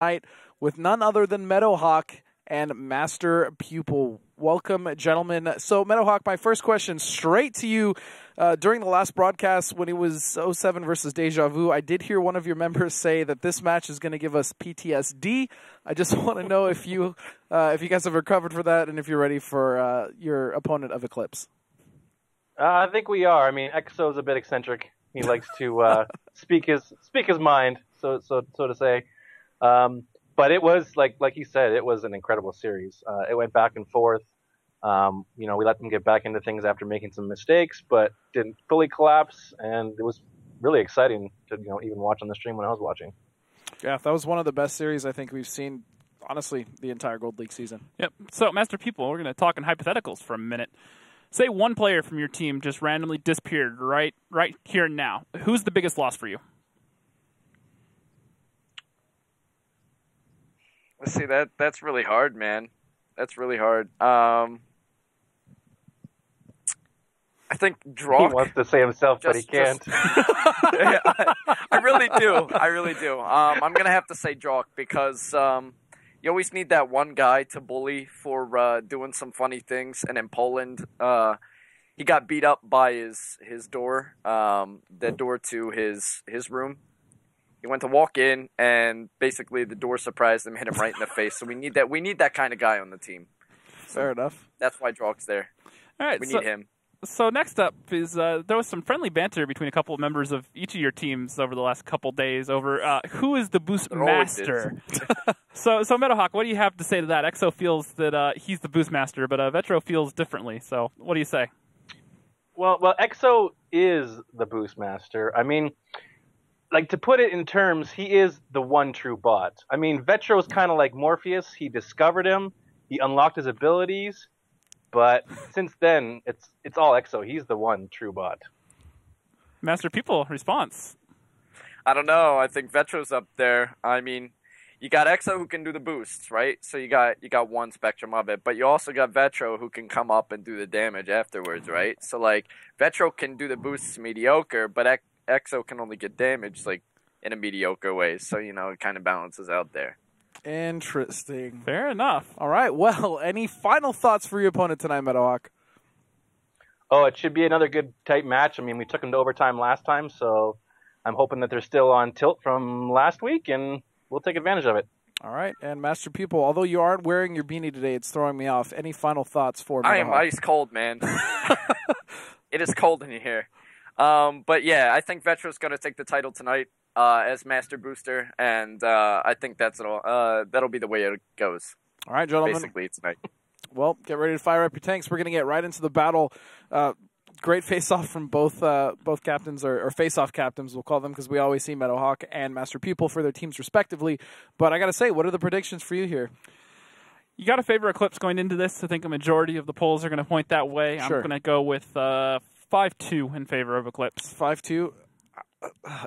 tonight with none other than Meadowhawk and Master Pupil. Welcome, gentlemen. So, Meadowhawk, my first question straight to you. Uh, during the last broadcast, when it was 07 versus Deja Vu, I did hear one of your members say that this match is going to give us PTSD. I just want to know if you, uh, if you guys have recovered for that, and if you're ready for uh, your opponent of Eclipse. Uh, I think we are. I mean, Exo's a bit eccentric. He likes to uh, speak his speak his mind, so so so to say. Um, but it was like like you said, it was an incredible series. Uh, it went back and forth. Um, you know, we let them get back into things after making some mistakes, but didn't fully collapse, and it was really exciting to you know even watch on the stream when I was watching. Yeah, that was one of the best series I think we've seen. Honestly, the entire Gold League season. Yep. So, Master Pupil, we're going to talk in hypotheticals for a minute. Say one player from your team just randomly disappeared right right here and now. Who's the biggest loss for you? See that that's really hard, man. That's really hard. Um, I think Drawk. He wants to say himself, just, but he can't. Just, I, I, really do. I really do. Um, I'm gonna have to say Drawk because um, you always need that one guy to bully for uh, doing some funny things. And in Poland, uh, he got beat up by his his door, um, the door to his his room, he went to walk in, and basically the door surprised him, hit him right in the face. So we need that. We need that kind of guy on the team. Fair enough. That's why Drawk's there. All right, we so, need him. So next up is uh, there was some friendly banter between a couple of members of each of your teams over the last couple days over uh, who is the boost master. so so Meadowhawk, what do you have to say to that? Exo feels that uh, he's the boost master, but uh, Vetro feels differently. So what do you say? Well, well, Exo is the boost master. I mean, like to put it in terms, he is the one true bot. I mean, Vetro's kind of like Morpheus. He discovered him, he unlocked his abilities, but since then, it's it's all Exo. He's the one true bot. Master Pupil response. I don't know. I think Vetro's up there. I mean, you got Exo who can do the boosts, right? So you got you got one spectrum of it, but you also got Vetro who can come up and do the damage afterwards, mm-hmm. right? So like Vetro can do the boosts mediocre, but Exo can only get damaged like in a mediocre way. So you know it kind of balances out there. Interesting. Fair enough. All right. Well, any final thoughts for your opponent tonight, Meadowhawk? Oh, it should be another good tight match. I mean, we took them to overtime last time, so I'm hoping that they're still on tilt from last week, and we'll take advantage of it. All right, and Master Pupil, although you aren't wearing your beanie today, it's throwing me off. Any final thoughts for me? I am ice cold, man. it is cold in here. Um, but yeah, I think Vetro's going to take the title tonight uh, as Master Booster, and uh, I think that's all. Uh, that'll be the way it goes. All right, gentlemen. Basically, tonight. Well, get ready to fire up your tanks. We're going to get right into the battle. Uh, great face-off from both uh, both captains, or, or face-off captains, we'll call them, because we always see Meadowhawk and Master Pupil for their teams respectively. But I got to say, what are the predictions for you here? You got a favor Eclipse going into this. I think a majority of the polls are going to point that way. Sure. I'm going to go with uh, five two in favor of Eclipse. Five two.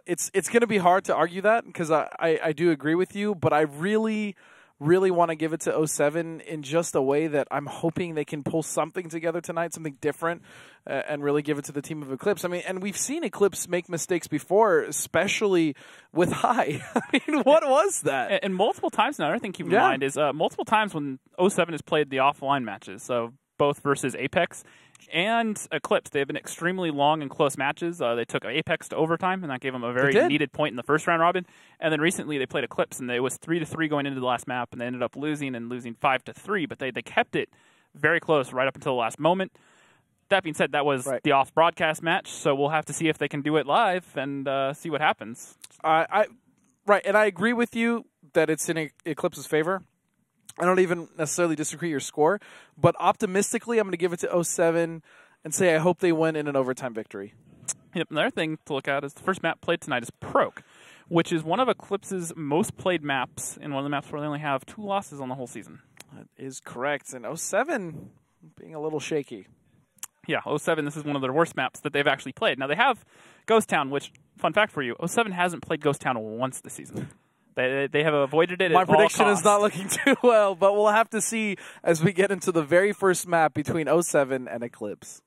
It's it's going to be hard to argue that because I, I, I do agree with you, but I really really want to give it to 07 in just a way that I'm hoping they can pull something together tonight, something different, uh, and really give it to the team of Eclipse. I mean, and we've seen Eclipse make mistakes before, especially with High. I mean, what was that? And, and multiple times now, another thing to keep in yeah. mind is uh, multiple times when 07 has played the offline matches, so both versus Apex, and Eclipse. They have been extremely long and close matches. Uh, they took Apex to overtime, and that gave them a very needed point in the first round robin. And then recently they played Eclipse, and it was three to three going into the last map, and they ended up losing and losing five to three. But they they kept it very close right up until the last moment. That being said, that was right. the off broadcast match, so we'll have to see if they can do it live and uh, see what happens. Uh, I right, and I agree with you that it's in Eclipse's favor. I don't even necessarily disagree your score, but optimistically, I'm going to give it to 07 and say I hope they win in an overtime victory. Yep. Another thing to look at is the first map played tonight is Proke, which is one of Eclipse's most played maps, and one of the maps where they only have two losses on the whole season. That is correct. And 07 being a little shaky. Yeah, 07, this is one of their worst maps that they've actually played. Now, they have Ghost Town, which, fun fact for you, 07 hasn't played Ghost Town once this season. They, they have avoided it. My prediction is not looking too well, but we'll have to see as we get into the very first map between 07 and Eclipse.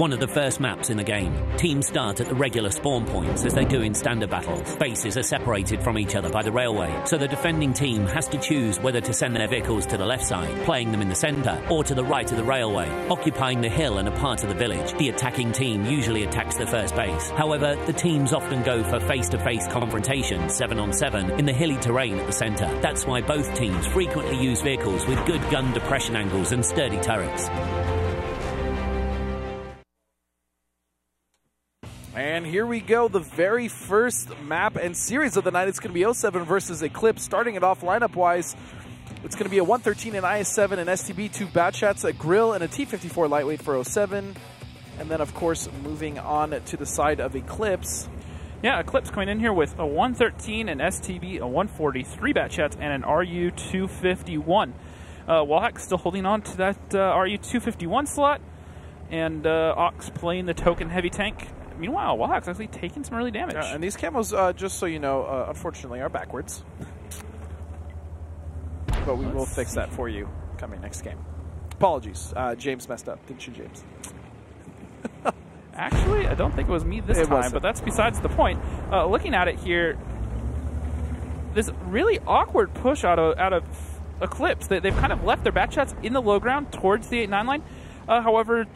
One of the first maps in the game. Teams start at the regular spawn points as they do in standard battles. Bases are separated from each other by the railway, so the defending team has to choose whether to send their vehicles to the left side, playing them in the centre, or to the right of the railway, occupying the hill and a part of the village. The attacking team usually attacks the first base. However, the teams often go for face-to-face confrontation, 7 on 7, in the hilly terrain at the centre. That's why both teams frequently use vehicles with good gun depression angles and sturdy turrets. And here we go, the very first map and series of the night. It's going to be 07 versus Eclipse. Starting it off lineup-wise, it's going to be a 113 and IS-7 and STB, two Bat Chats, a grill, and a T-54 lightweight for 07. And then, of course, moving on to the side of Eclipse. Yeah, Eclipse coming in here with a 113, an STB, a 140, three Bat Chats, and an RU-251. Uh, Wallhack still holding on to that uh, RU-251 slot, and uh, Ox playing the token heavy tank. Meanwhile, Wallhack's actually taking some early damage. and these camos, uh, just so you know, uh, unfortunately, are backwards. But we will fix that for you coming next game. Apologies. Uh, James messed up, didn't you, James? Actually, I don't think it was me this It time, wasn't. but that's besides the point. Uh, looking at it here, this really awkward push out of out of Eclipse. They, they've kind of left their Bat Chats in the low ground towards the 8-9 line. Uh, however,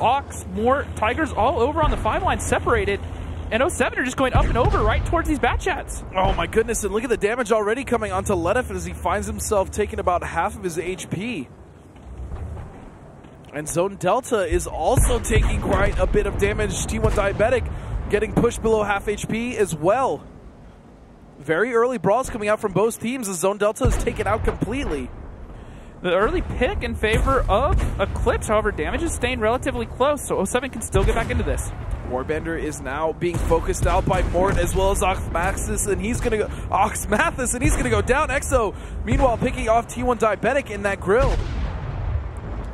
Ox, more Tigers all over on the 5 line separated, and 07 are just going up and over right towards these Bat Chats. Oh my goodness, and look at the damage already coming onto Ledef as he finds himself taking about half of his HP. And Zone Delta is also taking quite a bit of damage. T1 Diabetic getting pushed below half HP as well. Very early brawls coming out from both teams as Zone Delta is taken out completely. The early pick in favor of Eclipse, however, damage is staying relatively close, so 07 can still get back into this. Warbender is now being focused out by Mort as well as Oxmathis, and he's gonna go Oxmathis, and he's gonna go down. Exo, meanwhile, picking off T1 Diabetic in that grill.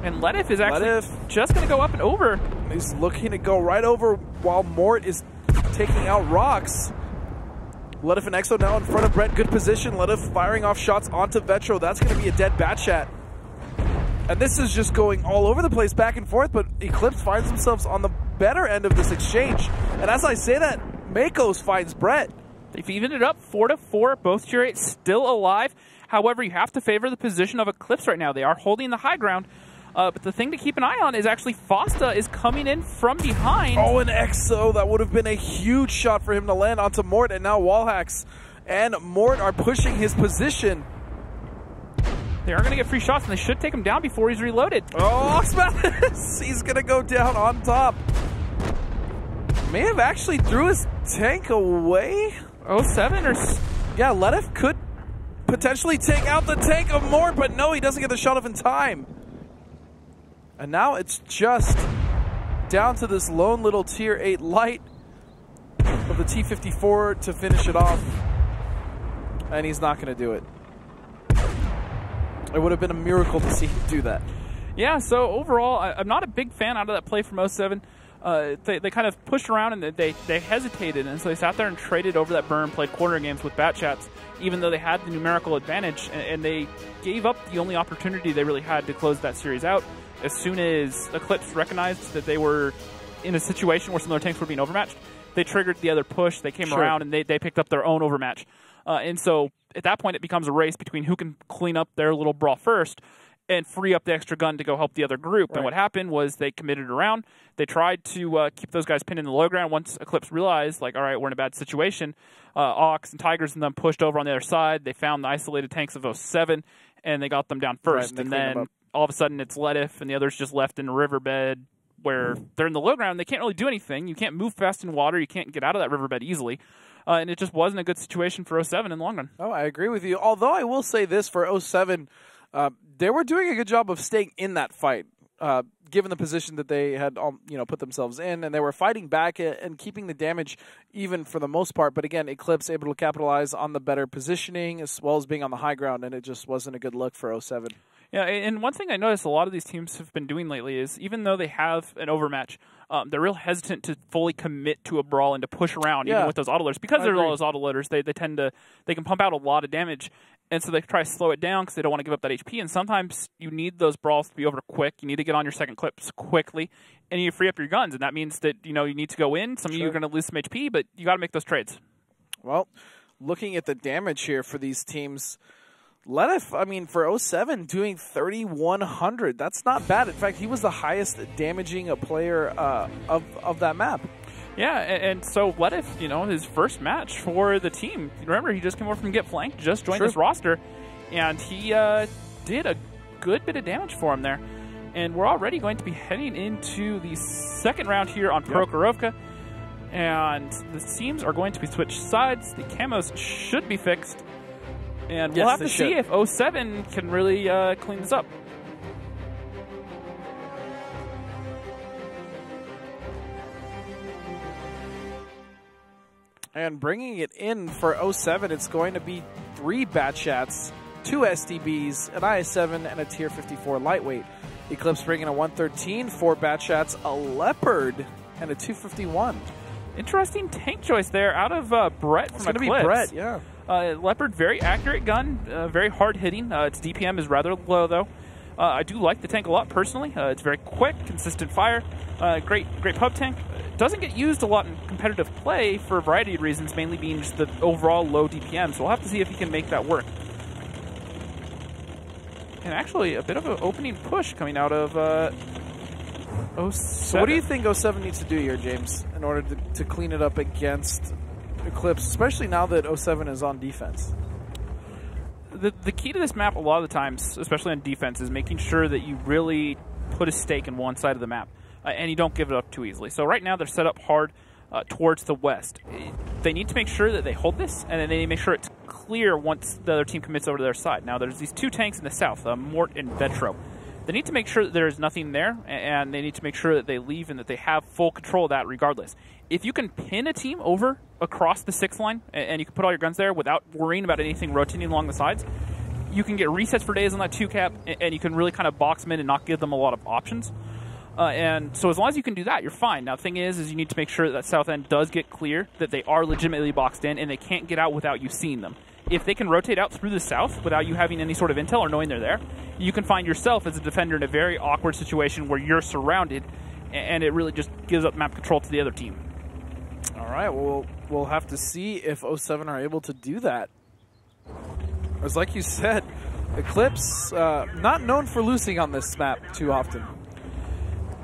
And Letif is actually Ledif. just going to go up and over. He's looking to go right over while Mort is taking out rocks. Letif and Exo now in front of Brett. Good position. Letif firing off shots onto Vetro. That's going to be a dead Batchat. And this is just going all over the place, back and forth, but Eclipse finds themselves on the better end of this exchange. And as I say that, Makos finds Brett. They've evened it up four to four. Both tier eight still alive. However, you have to favor the position of Eclipse right now. They are holding the high ground. Uh, but the thing to keep an eye on is actually Fosta is coming in from behind. Oh, an Exo. That would have been a huge shot for him to land onto Mort, and now Wallhacks and Mort are pushing his position. They are going to get free shots, and they should take him down before he's reloaded. Oh, Oxmathis! He's gonna go down on top. May have actually threw his tank away. 07 or Yeah, Ledif could potentially take out the tank of Mort, but no, he doesn't get the shot off in time. And now it's just down to this lone little tier 8 light of the T-54 to finish it off. And he's not going to do it. It would have been a miracle to see him do that. Yeah, so overall, I, I'm not a big fan out of that play from 07. Uh, they, they kind of pushed around and they, they hesitated, and so they sat there and traded over that burn, played corner games with bat chats, even though they had the numerical advantage, and, and they gave up the only opportunity they really had to close that series out. As soon as Eclipse recognized that they were in a situation where some of their tanks were being overmatched, they triggered the other push. They came Sure. around and they, they picked up their own overmatch. Uh, and so at that point, it becomes a race between who can clean up their little brawl first and free up the extra gun to go help the other group. And what happened was they committed around. They tried to uh, keep those guys pinned in the low ground. Once Eclipse realized, like, all right, we're in a bad situation, uh, Ox and Tigers and them pushed over on the other side. They found the isolated tanks of 07, and they got them down Right, first. and and then all of a sudden, it's Ledif, and the others just left in a riverbed where they're in the low ground. They can't really do anything. You can't move fast in water. You can't get out of that riverbed easily. Uh, and it just wasn't a good situation for 07 in the long run. Oh, I agree with you. Although I will say this for 07, uh, they were doing a good job of staying in that fight, uh, given the position that they had, um, you know, put themselves in, and they were fighting back and keeping the damage even for the most part. But again, Eclipse able to capitalize on the better positioning as well as being on the high ground, and it just wasn't a good look for 07. Yeah, and one thing I noticed a lot of these teams have been doing lately is even though they have an overmatch, um, they're real hesitant to fully commit to a brawl and to push around Yeah. even with those autoloaders because there's all those autoloaders. They they tend to they can pump out a lot of damage, and so they try to slow it down because they don't want to give up that HP. And sometimes you need those brawls to be over quick. You need to get on your second clips quickly, and you free up your guns, and that means that you know you need to go in. Some of you are going to lose some HP, but you got to make those trades. Well, looking at the damage here for these teams, Lenif, I mean, for 07, doing 3,100. That's not bad. In fact, he was the highest damaging a player uh, of, of that map. Yeah, and, and so Lettif, you know, his first match for the team. Remember, he just came over from Get Flanked, just joined Sure. this roster, and he uh, did a good bit of damage for him there. And we're already going to be heading into the second round here on Prokhorovka. And the teams are going to be switched sides. The camos should be fixed. And we'll Yes, have to see should. if 07 can really uh, clean this up. And bringing it in for 07, it's going to be three Bat Chats, two STBs, an IS-7, and a T-54 Lightweight. Eclipse bringing a 113, four Bat Chats, a Leopard, and a 251. Interesting tank choice there out of uh, Brett It's from going to be Brett, yeah. Uh, Leopard, very accurate gun, uh, very hard hitting. Uh, its DPM is rather low though. Uh, I do like the tank a lot personally. Uh, it's very quick, consistent fire, uh, great, great pub tank. It doesn't get used a lot in competitive play for a variety of reasons, mainly being just the overall low DPM. So we'll have to see if he can make that work. And actually, a bit of an opening push coming out of uh, 07. So what do you think 07 needs to do here, James, in order to, to clean it up against Eclipse, especially now that 07 is on defense? the, the key to this map a lot of the times, especially on defense, is making sure that you really put a stake in one side of the map uh, and you don't give it up too easily. So right now they're set up hard uh, towards the west. They need to make sure that they hold this and then they need to make sure it's clear once the other team commits over to their side. Now there's these two tanks in the south, uh, Mort and Vetro. They need to make sure that there is nothing there and they need to make sure that they leave and that they have full control of that regardless. If you can pin a team over across the six line and you can put all your guns there without worrying about anything rotating along the sides, you can get resets for days on that two cap, and you can really kind of box them in and not give them a lot of options. Uh, and so as long as you can do that, you're fine. Now, the thing is, is you need to make sure that south end does get clear, that they are legitimately boxed in, and they can't get out without you seeing them. If they can rotate out through the south without you having any sort of intel or knowing they're there, you can find yourself as a defender in a very awkward situation where you're surrounded, and it really just gives up map control to the other team. All right, well, we'll have to see if 07 are able to do that. As like you said, Eclipse, uh, not known for losing on this map too often.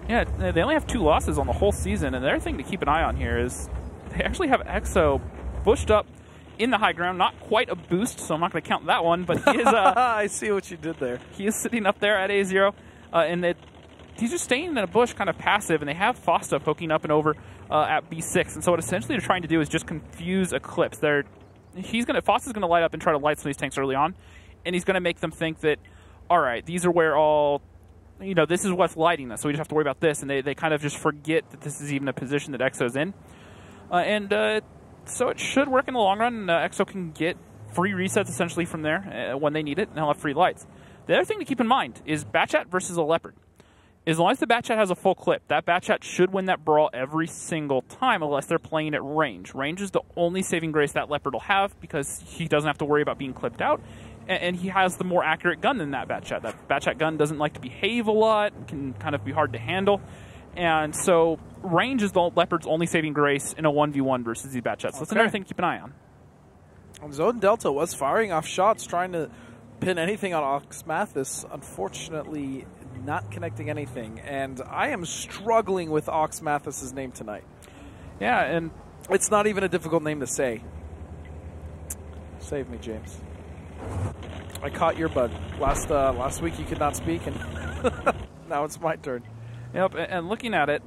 Yeah, they only have two losses on the whole season, and the other thing to keep an eye on here is they actually have Exo bushed up in the high ground. Not quite a boost, so I'm not going to count that one, but he is uh, I see what you did there. he is sitting up there at A zero, uh, and that he's just staying in a bush, kind of passive, and they have Fosta poking up and over uh, at B6, and so what essentially they're trying to do is just confuse Eclipse. They're he's going to Fosta's going to light up and try to light some of these tanks early on, and he's going to make them think that all right, these are where all you know, this is what's lighting us, so we just have to worry about this. And they, they kind of just forget that this is even a position that EXO's in. Uh, and uh, so it should work in the long run. And, uh, EXO can get free resets essentially from there uh, when they need it, and they'll have free lights. The other thing to keep in mind is Batchat versus a Leopard. As long as the Batchat has a full clip, that Batchat should win that brawl every single time unless they're playing at range. Range is the only saving grace that Leopard will have because he doesn't have to worry about being clipped out and, and he has the more accurate gun than that Batchat. That Batchat gun doesn't like to behave a lot, can kind of be hard to handle. And so range is the Leopard's only saving grace in a 1v1 versus these Batchats. So that's another thing to keep an eye on. Zone Delta was firing off shots, trying to pin anything on Ox Mathis. Unfortunately, not connecting anything. And I am struggling with Ox Mathis's name tonight. Yeah, and It's not even a difficult name to say. Save me, James. I caught your bug last uh, last week. You could not speak, and now it's my turn. Yep, and looking at it,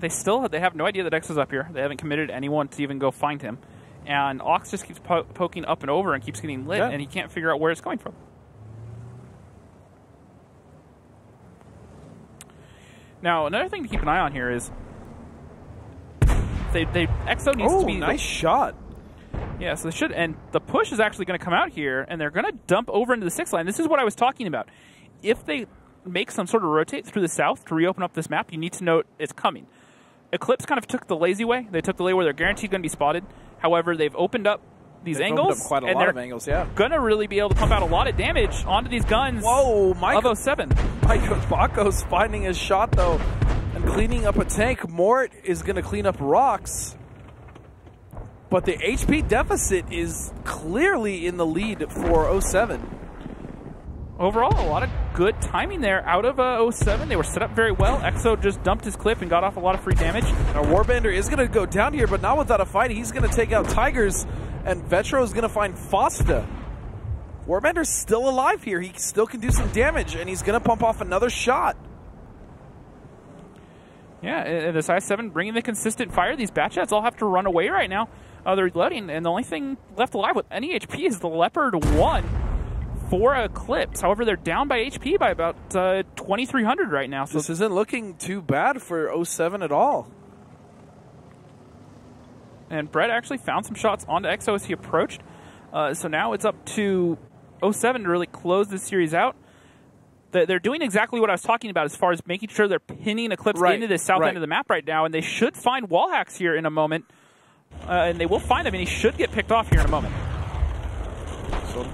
they still they have no idea that X is up here. They haven't committed anyone to even go find him, and Ox just keeps po- poking up and over and keeps getting lit, Yeah. and he can't figure out where it's coming from. Now, another thing to keep an eye on here is they they Exo needs Oh, to be the- nice shot! yeah, so they should, and the push is actually going to come out here, and they're going to dump over into the six line. This is what I was talking about. if they make some sort of rotate through the south to reopen up this map, you need to note it's coming. Eclipse kind of took the lazy way. They took the way where they're guaranteed going to be spotted. However, they've opened up these They've angles, quite a and lot they're of angles. Yeah. gonna really be able to pump out a lot of damage onto these guns Whoa, Mike. of 07. Mike Baco's finding his shot though, and cleaning up a tank. Mort is going to clean up rocks. But the HP deficit is clearly in the lead for 07. Overall, a lot of good timing there out of uh, 07. They were set up very well. Exo just dumped his clip and got off a lot of free damage. Now Warbender is going to go down here, but not without a fight. He's going to take out Tigers, and Vetro is going to find Fosta. Warbender's still alive here. He still can do some damage, and he's going to pump off another shot. Yeah, and this IS-7 bringing the consistent fire. These Batchats all have to run away right now. Uh, they're reloading, and the only thing left alive with any HP is the Leopard 1 for Eclipse. However, they're down by HP by about uh, 2,300 right now. So This isn't looking too bad for 07 at all. And Brett actually found some shots onto EXO as he approached. Uh, so now it's up to 07 to really close this series out. They- They're doing exactly what I was talking about as far as making sure they're pinning Eclipse Right, into the south right. end of the map right now, and they should find wall hacks here in a moment. Uh, and they will find him, and he should get picked off here in a moment. So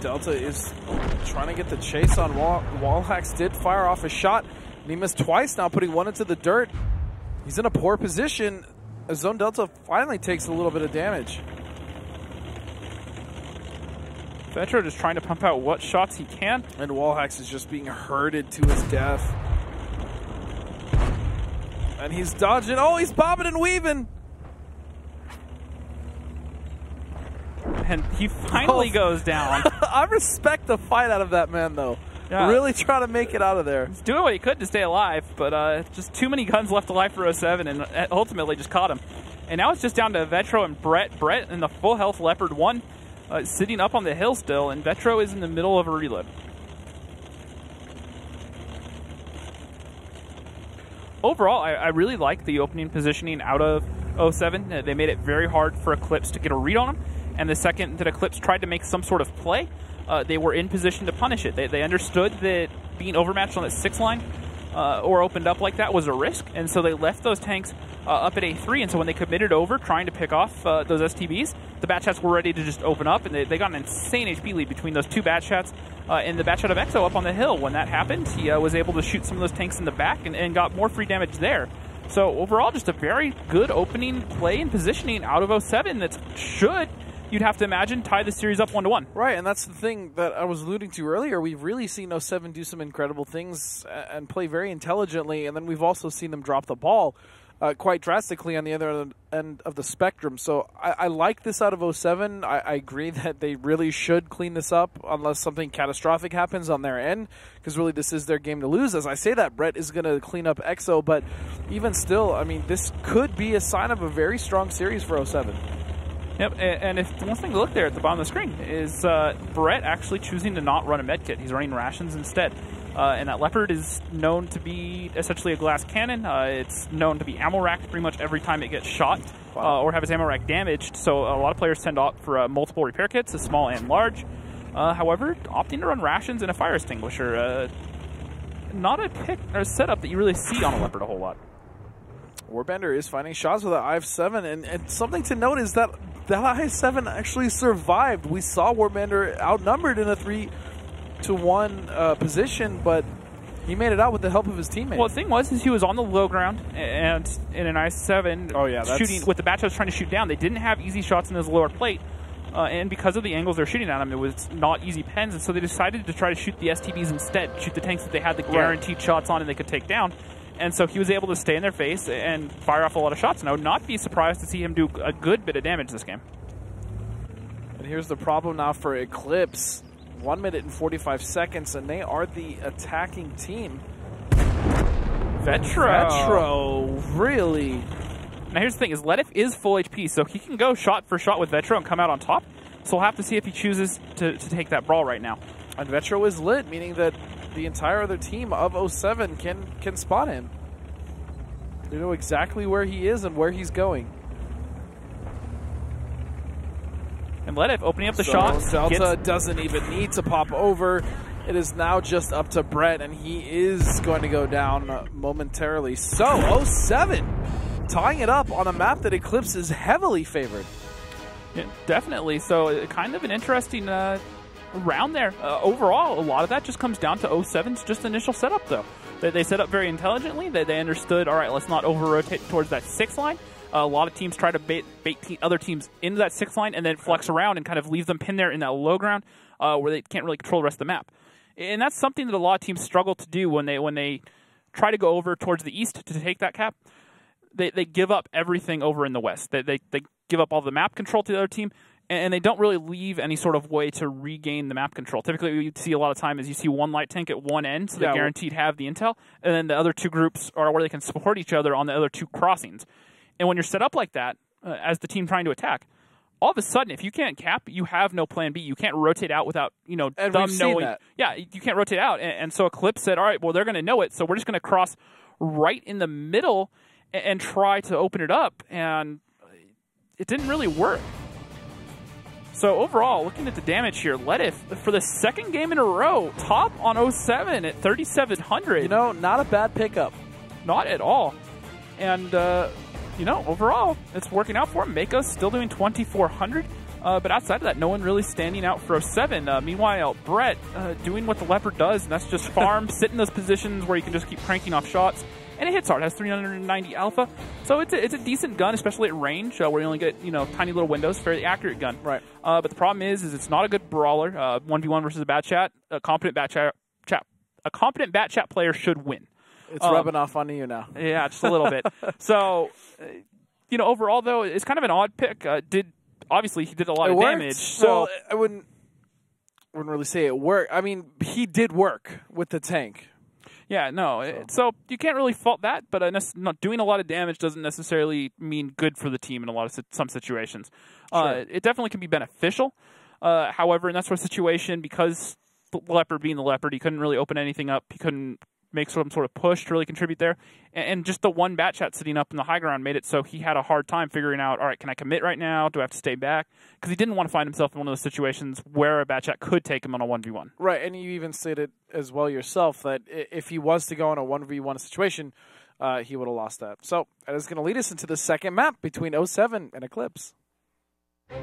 Delta is trying to get the chase on Wall. Wallhacks did fire off a shot, and he missed twice now, putting one into the dirt. He's in a poor position. As Zone Delta finally takes a little bit of damage. Vetro just trying to pump out what shots he can. And Wallhacks is just being herded to his death. And he's dodging. Oh, he's bobbing and weaving. And he finally Oh. goes down. I respect the fight out of that man, though. Yeah. Really trying to make it out of there. He's doing what he could to stay alive, but uh, just too many guns left alive for 07 and uh, ultimately just caught him. And now it's just down to Vetro and Brett. Brett in the full health Leopard 1 uh, sitting up on the hill still, and Vetro is in the middle of a reload. Overall, I, I really like the opening positioning out of 07. Uh, They made it very hard for Eclipse to get a read on him, and the second that Eclipse tried to make some sort of play, uh, they were in position to punish it. They, they understood that being overmatched on that six line uh, or opened up like that was a risk, and so they left those tanks uh, up at A3. And so when they committed over trying to pick off uh, those STBs, the Batchats were ready to just open up, and they, they got an insane HP lead between those two Batchats uh, and the Batchat of Exo up on the hill. When that happened, he uh, was able to shoot some of those tanks in the back and, and got more free damage there. So overall, just a very good opening play and positioning out of 07 that should, you'd have to imagine, tie the series up one to one. Right, and that's the thing that I was alluding to earlier. We've really seen 07 do some incredible things and play very intelligently, and then we've also seen them drop the ball uh, quite drastically on the other end of the spectrum. So I, I like this out of 07. I, I agree that they really should clean this up unless something catastrophic happens on their end, because really this is their game to lose. As I say that, Brett is going to clean up EXO, but even still, I mean, this could be a sign of a very strong series for 07. Yep, and if one thing to look there at the bottom of the screen is uh, Brett actually choosing to not run a medkit. He's running rations instead. Uh, and that Leopard is known to be essentially a glass cannon. Uh, it's known to be ammo racked pretty much every time it gets shot uh, or have its ammo rack damaged. So a lot of players tend to opt for uh, multiple repair kits, a small and large. Uh, however, opting to run rations and a fire extinguisher, uh, not a pick or setup that you really see on a Leopard a whole lot. Warbender is finding shots with an IS-7, and, and something to note is that that IS-7 actually survived. We saw Warbender outnumbered in a three to one uh, position, but he made it out with the help of his teammates. Well, the thing was, is he was on the low ground and in an ice seven. Oh, yeah, shooting with the batch I was trying to shoot down. They didn't have easy shots in his lower plate, uh, and because of the angles they're shooting at him, it was not easy pens. And so they decided to try to shoot the STBs instead, shoot the tanks that they had the guaranteed shots on and they could take down. And so he was able to stay in their face and fire off a lot of shots. And I would not be surprised to see him do a good bit of damage this game. and here's the problem now for Eclipse. One minute and 45 seconds, and they are the attacking team. Vetro. Vetro, really? Now here's the thing: is Ledif is full HP, so he can go shot for shot with Vetro and come out on top. So we'll have to see if he chooses to, to take that brawl right now. And Vetro is lit, meaning that the entire other team of 07 can can spot him. They know exactly where he is and where he's going. And Ledif opening up the So shots. Delta doesn't even need to pop over. It is now just up to Brett, and he is going to go down momentarily. So, 07 tying it up on a map that Eclipse is heavily favored. Yeah, definitely. So, uh, kind of an interesting uh, round there. Uh, overall, a lot of that just comes down to 07's just initial setup, though. They, they set up very intelligently. They, they understood, all right, let's not over rotate towards that six line. Uh, a lot of teams try to bait, bait te- other teams into that six line and then flex around and kind of leave them pinned there in that low ground uh, where they can't really control the rest of the map. And that's something that a lot of teams struggle to do when they when they try to go over towards the east to take that cap. They, they give up everything over in the west. They, they, they give up all the map control to the other team and they don't really leave any sort of way to regain the map control. Typically, what you see a lot of time is you see one light tank at one end, so they yeah, guaranteed have the intel, and then the other two groups are where they can support each other on the other two crossings. And when you're set up like that, uh, as the team trying to attack, all of a sudden, if you can't cap, you have no plan B. You can't rotate out without you know and them knowing. That. Yeah, you can't rotate out, and, and so Eclipse said, "All right, well, they're going to know it, so we're just going to cross right in the middle and, and try to open it up." And it didn't really work. So overall, looking at the damage here, Letif for the second game in a row, top on 07 at 3,700. You know, not a bad pickup. Not at all. And, uh, you know, overall, it's working out for him. Mako's still doing 2,400. Uh, but outside of that, no one really standing out for 07. Uh, meanwhile, Brett uh, doing what the Leopard does, and that's just farm, sit in those positions where you can just keep cranking off shots and it hits hard. It has 390 alpha, so it's a, it's a decent gun, especially at range uh, where you only get you know tiny little windows. Fairly accurate gun. Right. Uh, but the problem is, is it's not a good brawler. Uh, one v one versus a bat chat. A competent bat chat, chat. A competent bat chat player should win. It's um, rubbing off on you now. Yeah, just a little bit. So, uh, you know, overall though, it's kind of an odd pick. Uh, did obviously he did a lot it of worked. damage. So well, I wouldn't wouldn't really say it worked. I mean, he did work with the tank. Yeah, no. So, so you can't really fault that, but not doing a lot of damage doesn't necessarily mean good for the team in a lot of some situations. Uh, sure. Uh, it definitely can be beneficial. Uh, however, in that sort of situation, because the leopard being the leopard, he couldn't really open anything up. He couldn't make some sort of push to really contribute there. And, just the one bat chat sitting up in the high ground made it so he had a hard time figuring out, all right, can I commit right now? Do I have to stay back? Because he didn't want to find himself in one of those situations where a bat chat could take him on a 1v1. Right, and you even stated as well yourself that if he was to go on a 1v1 situation, uh, he would have lost that. So that is going to lead us into the second map between 07 and Eclipse.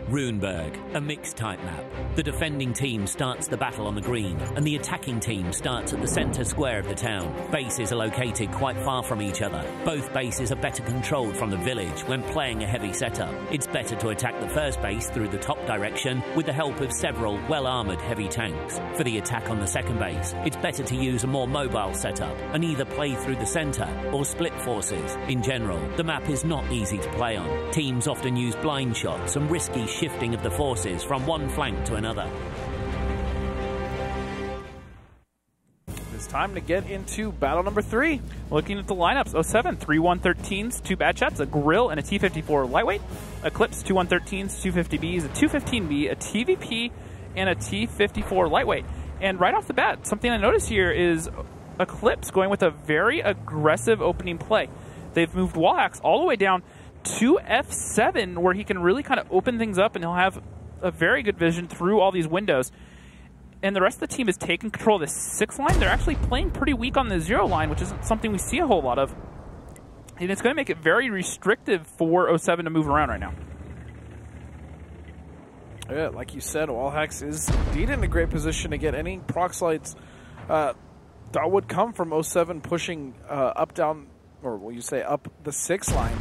Ruinberg, a mixed type map. The defending team starts the battle on the green, and the attacking team starts at the centre square of the town. Bases are located quite far from each other. Both bases are better controlled from the village when playing a heavy setup. It's better to attack the first base through the top direction with the help of several well armoured heavy tanks. For the attack on the second base, it's better to use a more mobile setup and either play through the centre or split forces. In general, the map is not easy to play on. Teams often use blind shots and risky shifting of the forces from one flank to another. It's time to get into battle number three. Looking at the lineups 07, 3 113s, two Bat Chats, a grill, and a T 54 lightweight. Eclipse, two 113s, two 50Bs, a 215B, a TVP, and a T 54 lightweight. And right off the bat, something I notice here is Eclipse going with a very aggressive opening play. They've moved wall hacks all the way down to F7 where he can really kind of open things up and he'll have a very good vision through all these windows. And the rest of the team is taking control of the six line. They're actually playing pretty weak on the zero line, which isn't something we see a whole lot of. And it's going to make it very restrictive for 07 to move around right now. Yeah, like you said, Wallhacks is indeed in a great position to get any prox lights uh, that would come from 07 pushing uh, up, down, or will you say up the six line.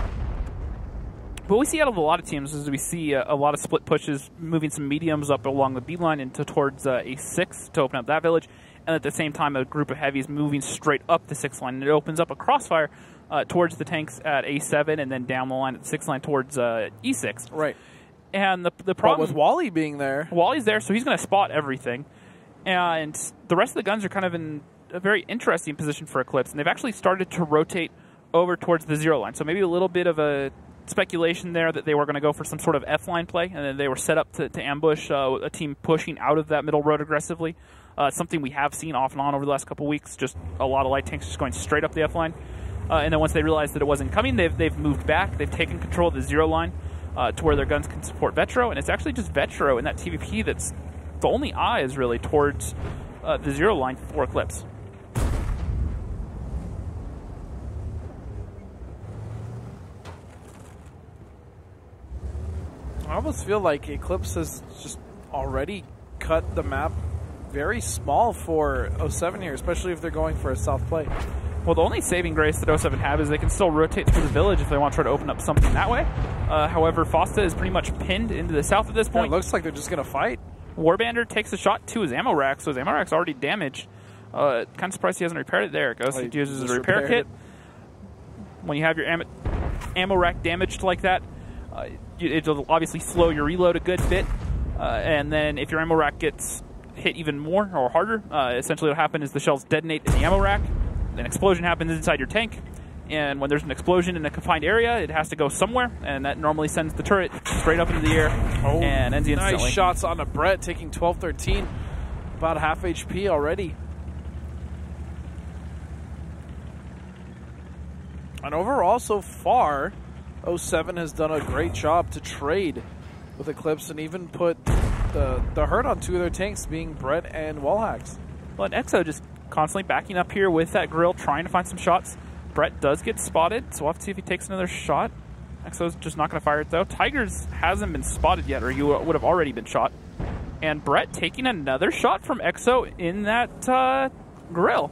But we see out of a lot of teams is we see a, a, lot of split pushes, moving some mediums up along the B line into towards uh, A6 to open up that village, and at the same time a group of heavies moving straight up the six line, and it opens up a crossfire uh, towards the tanks at A7, and then down the line at the six line towards uh, E6. Right. And the the problem but with Wally being there, Wally's there, so he's going to spot everything, and the rest of the guns are kind of in a very interesting position for Eclipse, and they've actually started to rotate over towards the zero line. So maybe a little bit of a speculation there that they were going to go for some sort of F line play, and then they were set up to, to ambush uh, a team pushing out of that middle road aggressively. Uh, something we have seen off and on over the last couple weeks. Just a lot of light tanks just going straight up the F line. Uh, and then once they realized that it wasn't coming, they've, they've moved back. They've taken control of the zero line uh, to where their guns can support Vetro. And it's actually just Vetro in that TVP that's the only eye is really towards uh, the zero line for Eclipse. I almost feel like Eclipse has just already cut the map very small for 07 here, especially if they're going for a south play. Well, the only saving grace that 07 have is they can still rotate through the village if they want to try to open up something that way. Uh, however, Fosta is pretty much pinned into the south at this point. Yeah, it looks like they're just going to fight. Warbender takes a shot to his ammo rack, so his ammo rack's already damaged. Uh, kind of surprised he hasn't repaired it. There it goes. Oh, he uses a just repair kit. When you have your ammo, ammo rack damaged like that, uh, it'll obviously slow your reload a good bit. Uh, and then if your ammo rack gets hit even more or harder, uh, essentially what happens is the shells detonate in the ammo rack. An explosion happens inside your tank. And when there's an explosion in a confined area, it has to go somewhere, and that normally sends the turret straight up into the air and ends instantly. Oh, Nice shots on a Brett, taking 12-13. About half HP already. And overall, so far, 07 has done a great job to trade with Eclipse and even put the, the hurt on two of their tanks, being Brett and Wallhacks. Well, and Exo just constantly backing up here with that grill, trying to find some shots. Brett does get spotted, so we'll have to see if he takes another shot. Exo's just not going to fire it, though. Tigers hasn't been spotted yet, or he would have already been shot. And Brett taking another shot from Exo in that uh, grill.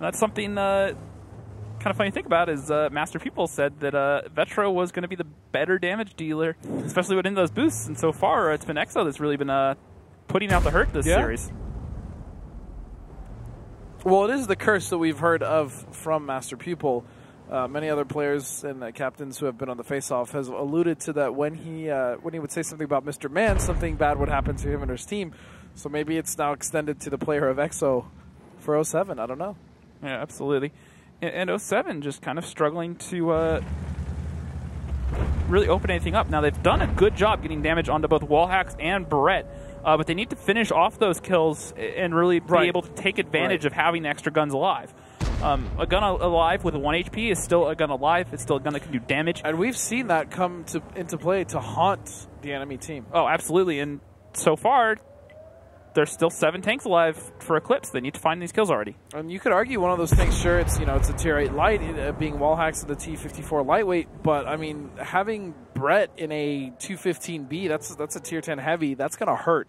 That's something uh, kind of funny to think about is uh, Master Pupil said that uh, Vetro was going to be the better damage dealer, especially within those boosts. And so far, it's been Exo that's really been uh, putting out the hurt this Yeah. series. Well, it is the curse that we've heard of from Master Pupil. Uh, many other players and uh, captains who have been on the face-off has alluded to that when he uh, when he would say something about Mr. Man, something bad would happen to him and his team. So maybe it's now extended to the player of EXO for 07. I don't know. Yeah, absolutely. And, and 07 just kind of struggling to uh, really open anything up. Now, they've done a good job getting damage onto both Wallhacks and Brett, uh, but they need to finish off those kills and really be Right. able to take advantage Right. of having extra guns alive. Um, a gun alive with 1 HP is still a gun alive. It's still a gun that can do damage. And we've seen that come to into play to haunt the enemy team. Oh, absolutely. And so far, there's still seven tanks alive for Eclipse. They need to find these kills already. And you could argue one of those things. Sure, it's you know it's a tier eight light, uh, being wall hacks of the T fifty four lightweight. But I mean, having Brett in a two fifteen B, that's that's a tier ten heavy. That's gonna hurt.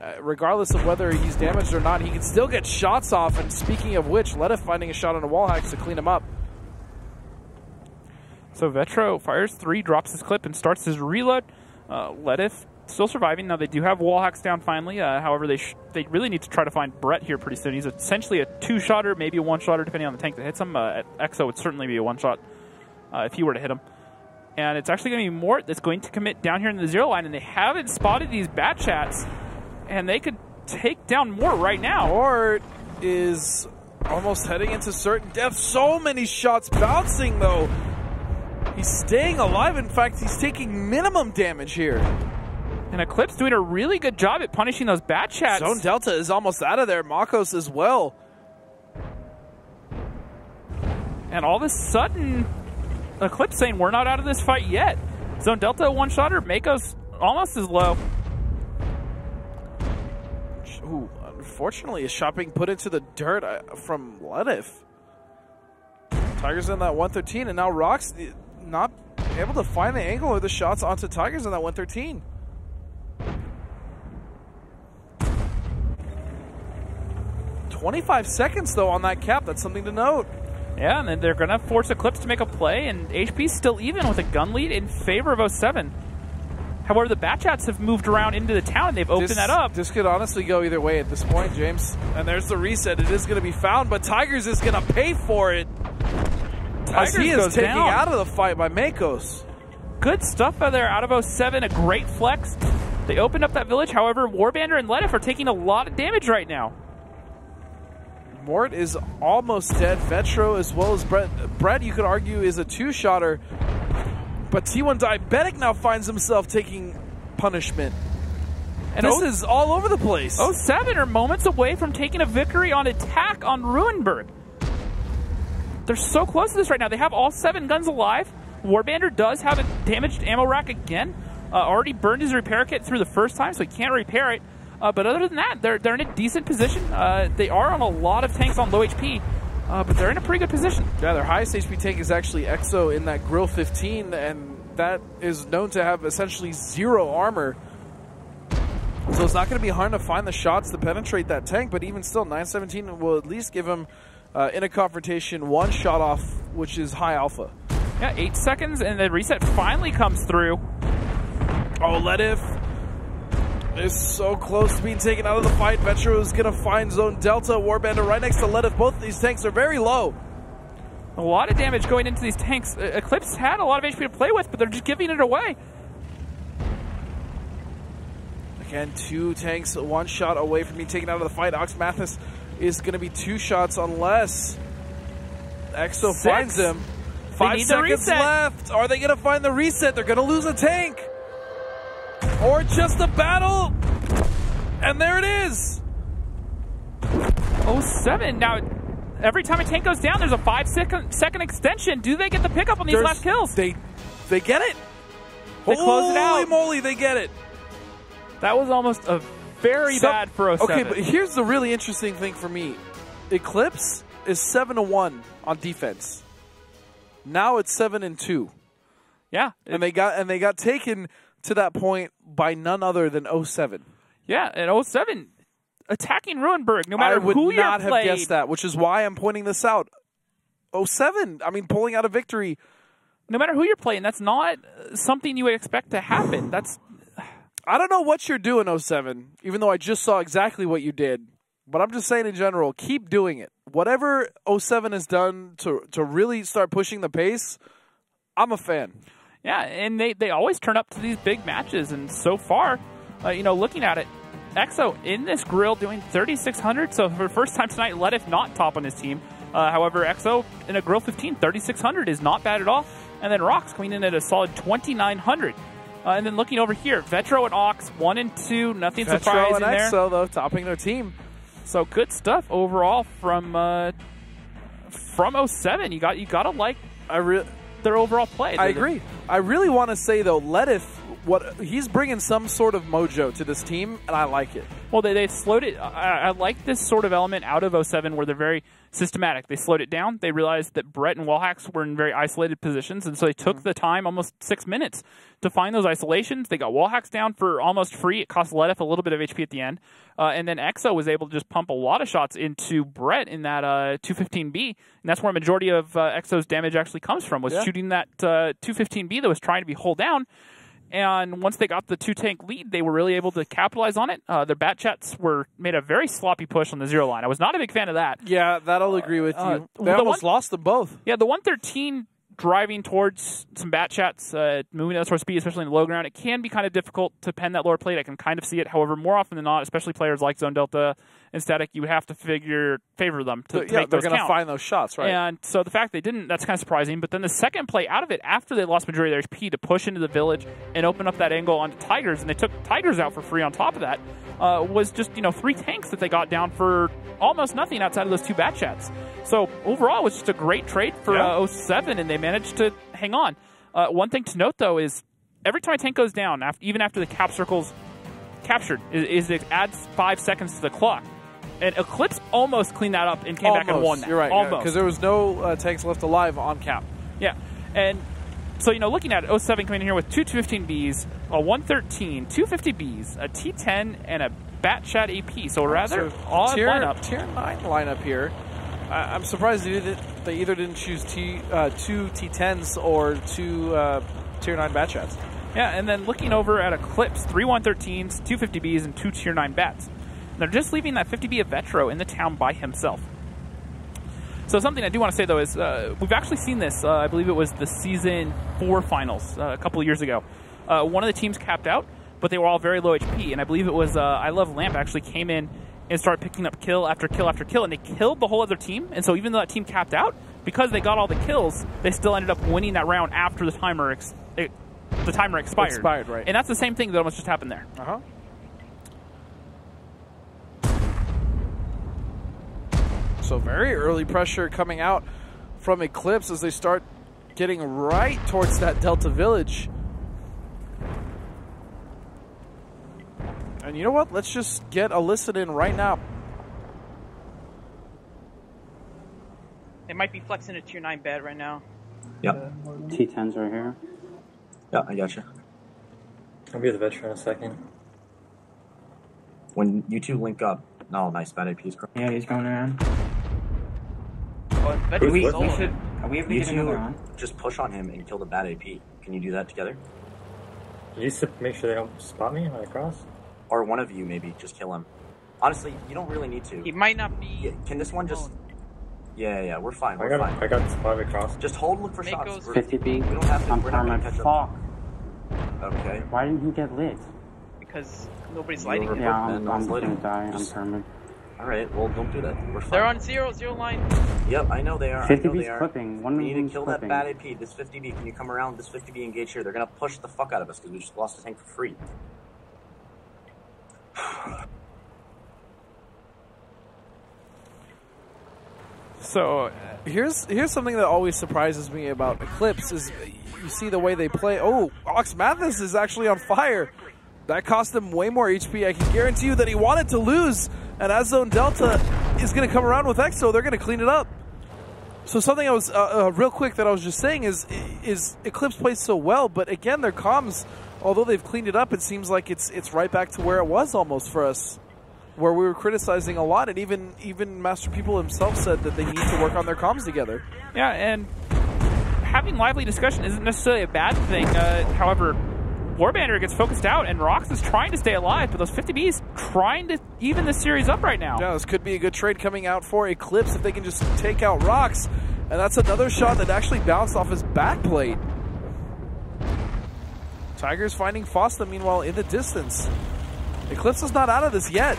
Uh, regardless of whether he's damaged or not, he can still get shots off. And speaking of which, Letta finding a shot on a wall hacks to clean him up. So Vetro fires three, drops his clip, and starts his reload. Uh, Ledith still surviving. Now they do have wall hacks down finally. Uh, however, they they really need to try to find Brett here pretty soon. He's essentially a two shotter, maybe a one shotter, depending on the tank that hits him. Uh, Exo would certainly be a one shot uh, if he were to hit him. And it's actually going to be Mort that's going to commit down here in the zero line, and they haven't spotted these bat chats, and they could take down Mort right now. Mort is almost heading into certain death. So many shots bouncing though. He's staying alive. In fact, he's taking minimum damage here. And Eclipse doing a really good job at punishing those bat chats. Zone Delta is almost out of there. Makos as well. And all of a sudden, Eclipse saying we're not out of this fight yet. Zone Delta one shotter, Mako's almost as low. Ooh, unfortunately, a shot being put into the dirt uh, from Ledif. Tigers in that 113, and now Rock's not able to find the angle of the shots onto Tigers in that 113. Twenty-five seconds though on that cap. That's something to note. Yeah, and then they're going to force Eclipse to make a play, and HP's still even with a gun lead in favor of 07. However, the Batchats have moved around into the town. and They've opened this, that up. This could honestly go either way at this point, James. And there's the reset. It is going to be found, but Tigers is going to pay for it. Tigers as he is taking down. out of the fight by Makos. Good stuff out there out of 07. A great flex. They opened up that village. However, Warbander and Ledif are taking a lot of damage right now. Mort is almost dead. Vetro as well as Brett. Brett, you could argue, is a two-shotter. But T1 Diabetic now finds himself taking punishment. And this O- is all over the place. 07 are moments away from taking a victory on attack on Ruinberg. They're so close to this right now. They have all seven guns alive. Warbander does have a damaged ammo rack again. Uh, already burned his repair kit through the first time, so he can't repair it. Uh, but other than that, they're they're in a decent position. Uh, they are on a lot of tanks on low HP, uh, but they're in a pretty good position. Yeah, their highest HP tank is actually Exo in that Grill 15, and that is known to have essentially zero armor. So it's not going to be hard to find the shots to penetrate that tank, but even still, 917 will at least give him, uh, in a confrontation, one shot off, which is high alpha. Yeah, eight seconds, and the reset finally comes through. Oh, Letif is so close to being taken out of the fight. Vetro is going to find Zone Delta. Warband right next to Letif. Both of these tanks are very low. A lot of damage going into these tanks. Eclipse had a lot of HP to play with, but they're just giving it away. Again, two tanks, one shot away from being taken out of the fight. Ox Mathis is going to be two shots unless Exo Six. finds him. Five seconds left. Are they going to find the reset? They're going to lose a tank. Or just a battle. And there it is. Oh, seven. Now, every time a tank goes down, there's a five second, second extension. Do they get the pickup on these there's, last kills? They, they get it. They Holy close it out. Holy moly, they get it. That was almost a very bad for 07. Okay, but here's the really interesting thing for me. Eclipse is 7 to 1 on defense. Now it's 7 and 2. Yeah. And they got and they got taken to that point by none other than 07. Yeah, and 07 attacking Ruinberg no matter who you're I would not have guessed that, which is why I'm pointing this out. 07, I mean pulling out a victory no matter who you're playing, that's not something you would expect to happen. That's I don't know what you're doing, 07, even though I just saw exactly what you did. But I'm just saying in general, keep doing it. Whatever 07 has done to to really start pushing the pace, I'm a fan. Yeah, and they, they always turn up to these big matches, and so far, uh, you know, looking at it, EXO in this Grille doing 3,600, so for the first time tonight, Letif not top on his team. Uh, however, EXO in a Grille 15, 3,600 is not bad at all. And then Rocks coming in at a solid 2,900. Uh, and then looking over here, Vetro and Ox, one and two, nothing Vetro surprising and there. EXO, though, topping their team. So good stuff overall from uh, from 07. You got you got to like I re- their overall play. I agree. I really want to say though, Letif what he's bringing some sort of mojo to this team, and I like it. Well, they, they slowed it. I, I like this sort of element out of 07 where they're very systematic. They slowed it down. They realized that Brett and Wallhacks were in very isolated positions, and so they took mm-hmm. the time, almost six minutes, to find those isolations. They got Wallhacks down for almost free. It cost Letif a little bit of HP at the end. Uh, and then EXO was able to just pump a lot of shots into Brett in that uh, 215B, and that's where a majority of uh, EXO's damage actually comes from, was yeah. shooting that 215B uh, that was trying to be hold down and once they got the two tank lead, they were really able to capitalize on it. Uh, their bat chats were made a very sloppy push on the zero line. I was not a big fan of that. Yeah, that'll agree with uh, you. They the almost one, lost them both. Yeah, the 113 driving towards some bat chats, uh, moving at sort of speed, especially in the low ground, it can be kind of difficult to pen that lower plate. I can kind of see it. However, more often than not, especially players like Zone Delta and Static, you have to figure favor them to, to yeah, they're going to find those shots, right? And so the fact they didn't, that's kind of surprising. But then the second play out of it, after they lost majority of their HP to push into the village and open up that angle onto Tigers, and they took Tigers out for free on top of that, uh, was just you know three tanks that they got down for almost nothing outside of those two bat chats. So overall, it was just a great trade for yeah. uh, 07, and they managed to hang on. Uh, one thing to note though is every time a tank goes down, after, even after the cap circle's captured, is, is, it adds five seconds to the clock. And Eclipse almost cleaned that up and came almost. back and won that. You're right, almost because there was no uh, tanks left alive on cap. Yeah, and so you know, looking at it, 07 coming in here with two 215Bs, a 113, two 50Bs, a T10, and a Bat Chat AP. So rather so odd tier, lineup. Tier nine lineup here. I, am surprised they, they, either didn't choose T, uh, two T10s or two uh, tier nine Bat Chats. Yeah, and then looking over at Eclipse, three 113s, two 50Bs, and two tier nine bats. They're just leaving that 50B of Vetro in the town by himself. So something I do want to say though is uh, we've actually seen this. Uh, I believe it was the season four finals uh, a couple of years ago. Uh, one of the teams capped out, but they were all very low HP, and I believe it was uh, I Love Lamp actually came in and started picking up kill after kill after kill, and they killed the whole other team. And so even though that team capped out, because they got all the kills, they still ended up winning that round after the timer ex- it, the timer expired. Expired, right? And that's the same thing that almost just happened there. Uh huh. So very early pressure coming out from Eclipse as they start getting right towards that Delta Village. And you know what? Let's just get a listen in right now. It might be flexing a tier 9 bed right now. Yep. T10's right here. Yeah, I gotcha. I'll be the veteran in a second. When you two link up, no, nice bad AP's. Yeah, he's going around. Well, Who's We, we should. Are we able to get another on? just push on him and kill the bad AP. Can you do that together? Just to make sure they don't spot me when I cross. Or one of you maybe just kill him. Honestly, you don't really need to. He might not be. Yeah, can this one just? Yeah, yeah, yeah, we're fine. I We're got fine. I got spotted across. Just hold, look for Make shots. 50 B. We don't have to. I'm we're not gonna permanent. catch up. Okay. Why didn't he get lit? because nobody's You lighting were- it. Yeah, then I'm, I was I'm gonna die. I'm Just- permanent. All right. Well, don't do that. We're fine. They're on zero, zero line. Yep, I know they are. I know B's they are. Clipping. One we need to kill clipping. that bad AP. This 50B, can you come around? This 50B engage here. They're gonna push the fuck out of us because we just lost a tank for free. So here's here's something that always surprises me about Eclipse is you see the way they play. Oh, Ox Mathis is actually on fire. That cost him way more HP. I can guarantee you that he wanted to lose. And as Zone Delta is going to come around with Exo, they're going to clean it up. So something I was uh, uh, real quick that I was just saying is is Eclipse plays so well, but again their comms, although they've cleaned it up, it seems like it's it's right back to where it was almost for us where we were criticizing a lot, and even even Master Pupil himself said that they need to work on their comms together. Yeah, and having lively discussion isn't necessarily a bad thing. Uh, however, Warbender gets focused out, and Rox is trying to stay alive, but those 50Bs trying to even the series up right now. Yeah, this could be a good trade coming out for Eclipse if they can just take out Rocks, and that's another shot that actually bounced off his backplate. Tigers finding Fosta meanwhile in the distance. Eclipse is not out of this yet,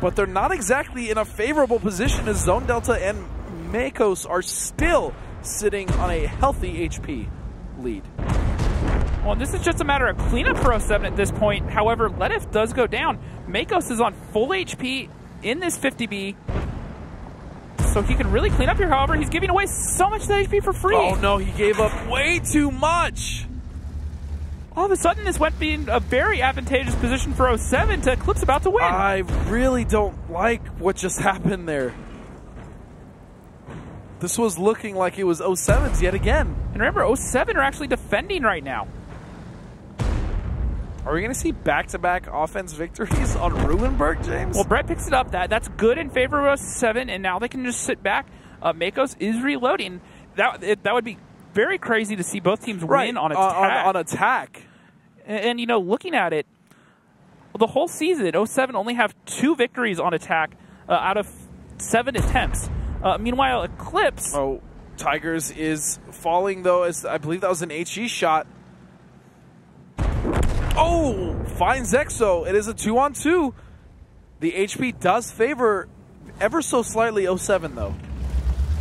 but they're not exactly in a favorable position as Zone Delta and Makos are still sitting on a healthy HP lead. Well, this is just a matter of cleanup for 07 at this point. However, Ledif does go down. Makos is on full HP in this 50B. So he can really clean up here. However, he's giving away so much of HP for free. Oh no, he gave up way too much. All of a sudden, this went being a very advantageous position for 07 to Eclipse about to win. I really don't like what just happened there. This was looking like it was 07's yet again. and remember, 07 are actually defending right now. Are we going to see back-to-back offense victories on Ruinberg, James? Well, Brett picks it up. That that's good in favor of us 07, and now they can just sit back. Uh, Makos is reloading. That it, that would be very crazy to see both teams right win on on, attack. on, on attack. and, and, you know, looking at it, the whole season, 07 only have two victories on attack uh, out of seven attempts. Uh, meanwhile, Eclipse. Oh, Tigers is falling though. As I believe that was an HE shot. Oh, finds Exo. It is a two-on-two. The HP does favor ever so slightly 07 though.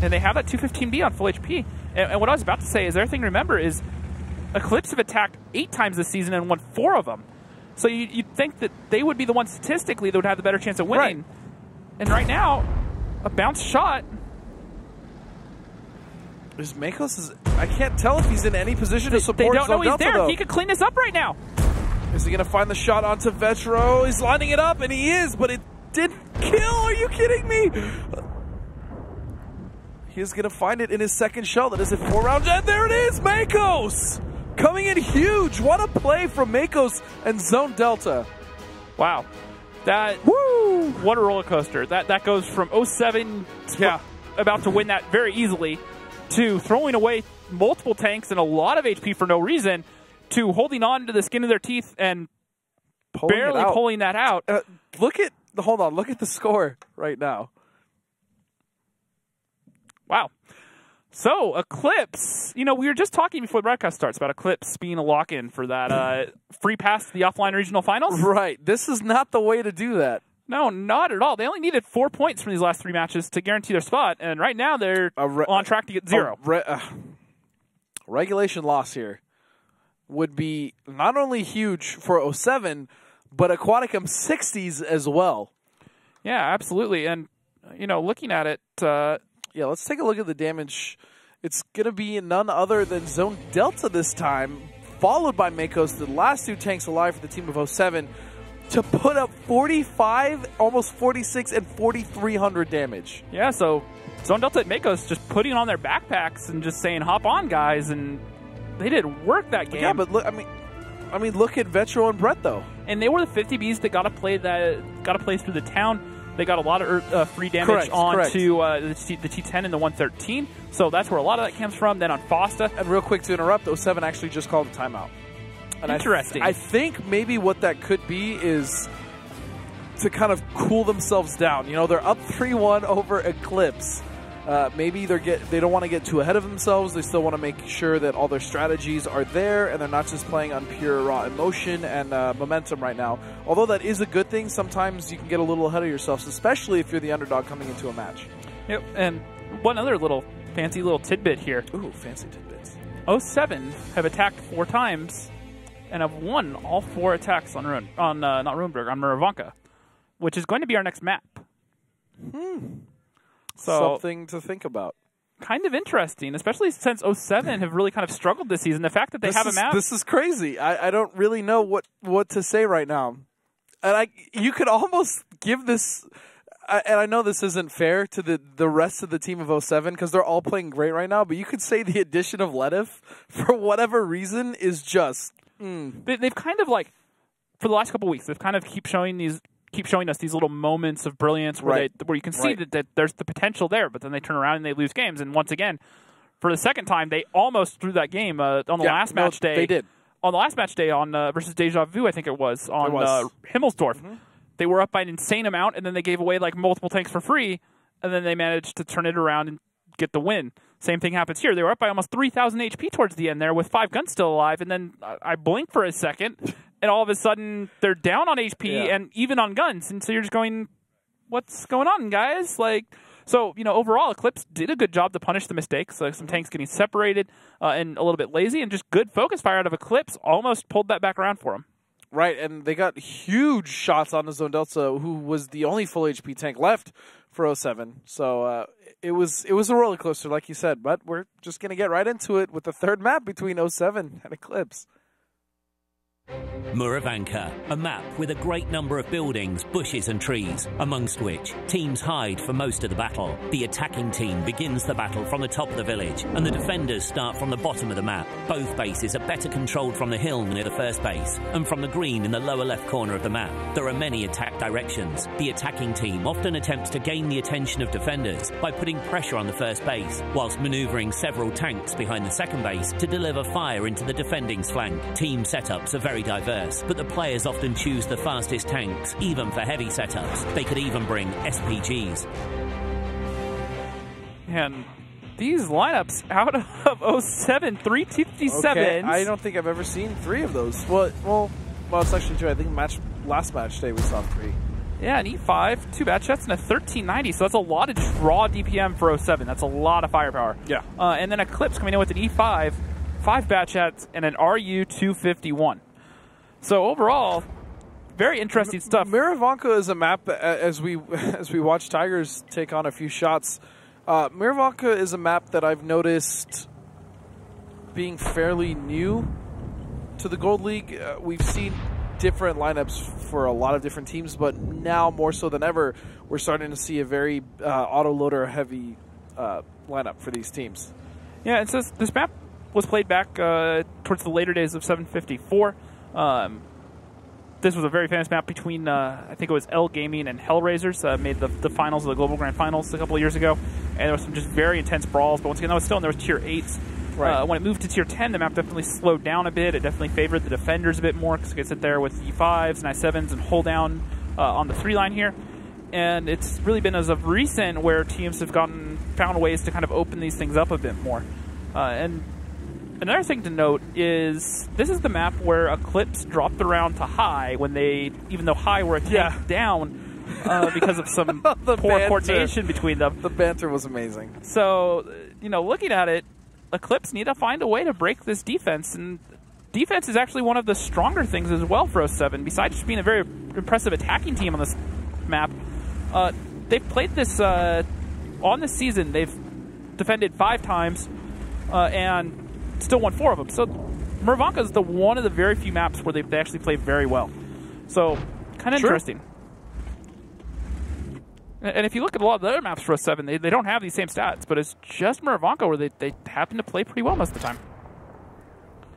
and they have that 215B on full HP. And, and what I was about to say is, the other thing to remember is Eclipse have attacked eight times this season and won four of them. So you, you'd think that they would be the ones statistically that would have the better chance of winning. Right. And right now, a bounce shot. Is Makos is I can't tell if he's in any position to support. They don't know he's there. though. He could clean this up right now. Is he going to find the shot onto Vetro? He's lining it up, and he is, but it didn't kill. Are you kidding me? He is going to find it in his second shell. That is it, four rounds, and there it is, Makos! Coming in huge. What a play from Makos and Zone Delta. Wow. That woo! What a roller coaster. That that goes from 07 Yeah. about to win that very easily to throwing away multiple tanks and a lot of HP for no reason to holding on to the skin of their teeth and Pulling barely pulling that out. Uh, look at, hold on, look at the score right now. Wow. So, Eclipse, you know, we were just talking before the broadcast starts about Eclipse being a lock in for that uh, free pass to the offline regional finals. Right. This is not the way to do that. No, not at all. They only needed four points from these last three matches to guarantee their spot, and right now they're on track to get zero. Re- uh, regulation loss here would be not only huge for 07, but Aquaticum 60s as well. Yeah, absolutely. And, you know, looking at it, uh, Yeah, let's take a look at the damage. It's going to be none other than Zone Delta this time, followed by Makos, the last two tanks alive for the team of 07. to put up 45, almost 46, and 4,300 damage. Yeah, so Zone Delta and Makos just putting on their backpacks and just saying, hop on, guys, and they didn't work that game. Yeah, but look, I mean, I mean, look at Vetro and Brett though. And they were the 50Bs that got to play that got to play through the town. They got a lot of uh, free damage Correct, onto uh, the, T- the T10 and the 113. So that's where a lot of that comes from. Then on Fosta. And real quick to interrupt, 07 actually just called a timeout. And Interesting. I, th- I think maybe what that could be is to kind of cool themselves down. You know, they're up 3 1 over Eclipse. Uh, maybe they're get they don't want to get too ahead of themselves. They still want to make sure that all their strategies are there and they're not just playing on pure raw emotion and uh, momentum right now. Although that is a good thing, sometimes you can get a little ahead of yourselves, especially if you're the underdog coming into a match. Yep. And one other little fancy little tidbit here. Ooh, fancy tidbits. 07 have attacked four times and have won all four attacks on Ruin, on uh, not Ruinberg, on Muravanka, which is going to be our next map. Hmm. So Something to think about. kind of interesting, especially since 07 have really kind of struggled this season. The fact that they this have is, a map. This is crazy. I, I don't really know what, what to say right now. And I you could almost give this I, and I know this isn't fair to the, the rest of the team of 07 because they're all playing great right now, but you could say the addition of Ledif, for whatever reason, is just. Mm. they, they've kind of like for the last couple weeks they've kind of keep showing these keep showing us these little moments of brilliance where Right. they where you can see Right. that, that there's the potential there but then they turn around and they lose games and once again for the second time they almost threw that game uh, on the Yeah, last no, match day they did. on the last match day on uh, versus Deja Vu I think it was on was. Mm-hmm. Uh, Himmelsdorf they were up by an insane amount and then they gave away like multiple tanks for free and then they managed to turn it around and get the win. Same thing happens here. They were up by almost 3,000 HP towards the end there with five guns still alive, and then I blink for a second, and all of a sudden they're down on HP Yeah. and even on guns, and so you're just going, "What's going on, guys?" Like, so you know, overall, Eclipse did a good job to punish the mistakes. Like some tanks getting separated uh, and a little bit lazy, and just good focus fire out of Eclipse almost pulled that back around for them. Right, and they got huge shots on the Zone Delta, who was the only full HP tank left for 07. So uh, it was it was a roller coaster, like you said. But we're just gonna get right into it with the third map between 07 and Eclipse. Muravanka, a map with a great number of buildings, bushes, and trees, amongst which teams hide for most of the battle. The attacking team begins the battle from the top of the village, and the defenders start from the bottom of the map. Both bases are better controlled from the hill near the first base, and from the green in the lower left corner of the map. There are many attack directions. The attacking team often attempts to gain the attention of defenders by putting pressure on the first base, whilst manoeuvring several tanks behind the second base to deliver fire into the defending's flank. Team setups are very diverse, but the players often choose the fastest tanks, even for heavy setups. They could even bring SPGs. And these lineups out of 07, 357. Okay, I don't think I've ever seen three of those. Well, well, well, it's actually true. I think match last match day we saw three. Yeah, an E5, two bat chats, and a 1390. So that's a lot of raw DPM for 07. That's a lot of firepower. Yeah. Uh, and then Eclipse coming in with an E5, five bat chats, and an RU 251. So overall, very interesting stuff. Muravanka is a map as we as we watch Tigers take on a few shots. Uh, Muravanka is a map that I've noticed being fairly new to the Gold League. Uh, we've seen different lineups for a lot of different teams, but now more so than ever, we're starting to see a very uh, autoloader heavy uh, lineup for these teams. Yeah, it says this map was played back uh, towards the later days of 754. Um, this was a very famous map between, uh, I think it was El Gaming and Hellraisers, uh, made the, the finals of the Global Grand Finals a couple of years ago. And there was some just very intense brawls, but once again, that was still in there was tier 8s. Right. Uh, when it moved to tier 10, the map definitely slowed down a bit. It definitely favored the defenders a bit more because you could sit there with E5s and I7s and hold down uh, on the three line here. And it's really been as of recent where teams have gotten found ways to kind of open these things up a bit more. Uh, and another thing to note is this is the map where Eclipse dropped around to high when they, even though high were a tank Yeah. down uh, because of some The poor banter. coordination between them. The banter was amazing. So, uh, you know, looking at it, Eclipse need to find a way to break this defense, and defense is actually one of the stronger things as well for 07. Besides just being a very impressive attacking team on this map, uh, they've played this uh, on the season. They've defended five times uh, and still won four of them. So Muravanka is the one of the very few maps where they, they actually play very well. So kind of True. interesting. And if you look at a lot of the other maps for 07, they, they don't have these same stats, but it's just Muravanka where they, they happen to play pretty well most of the time.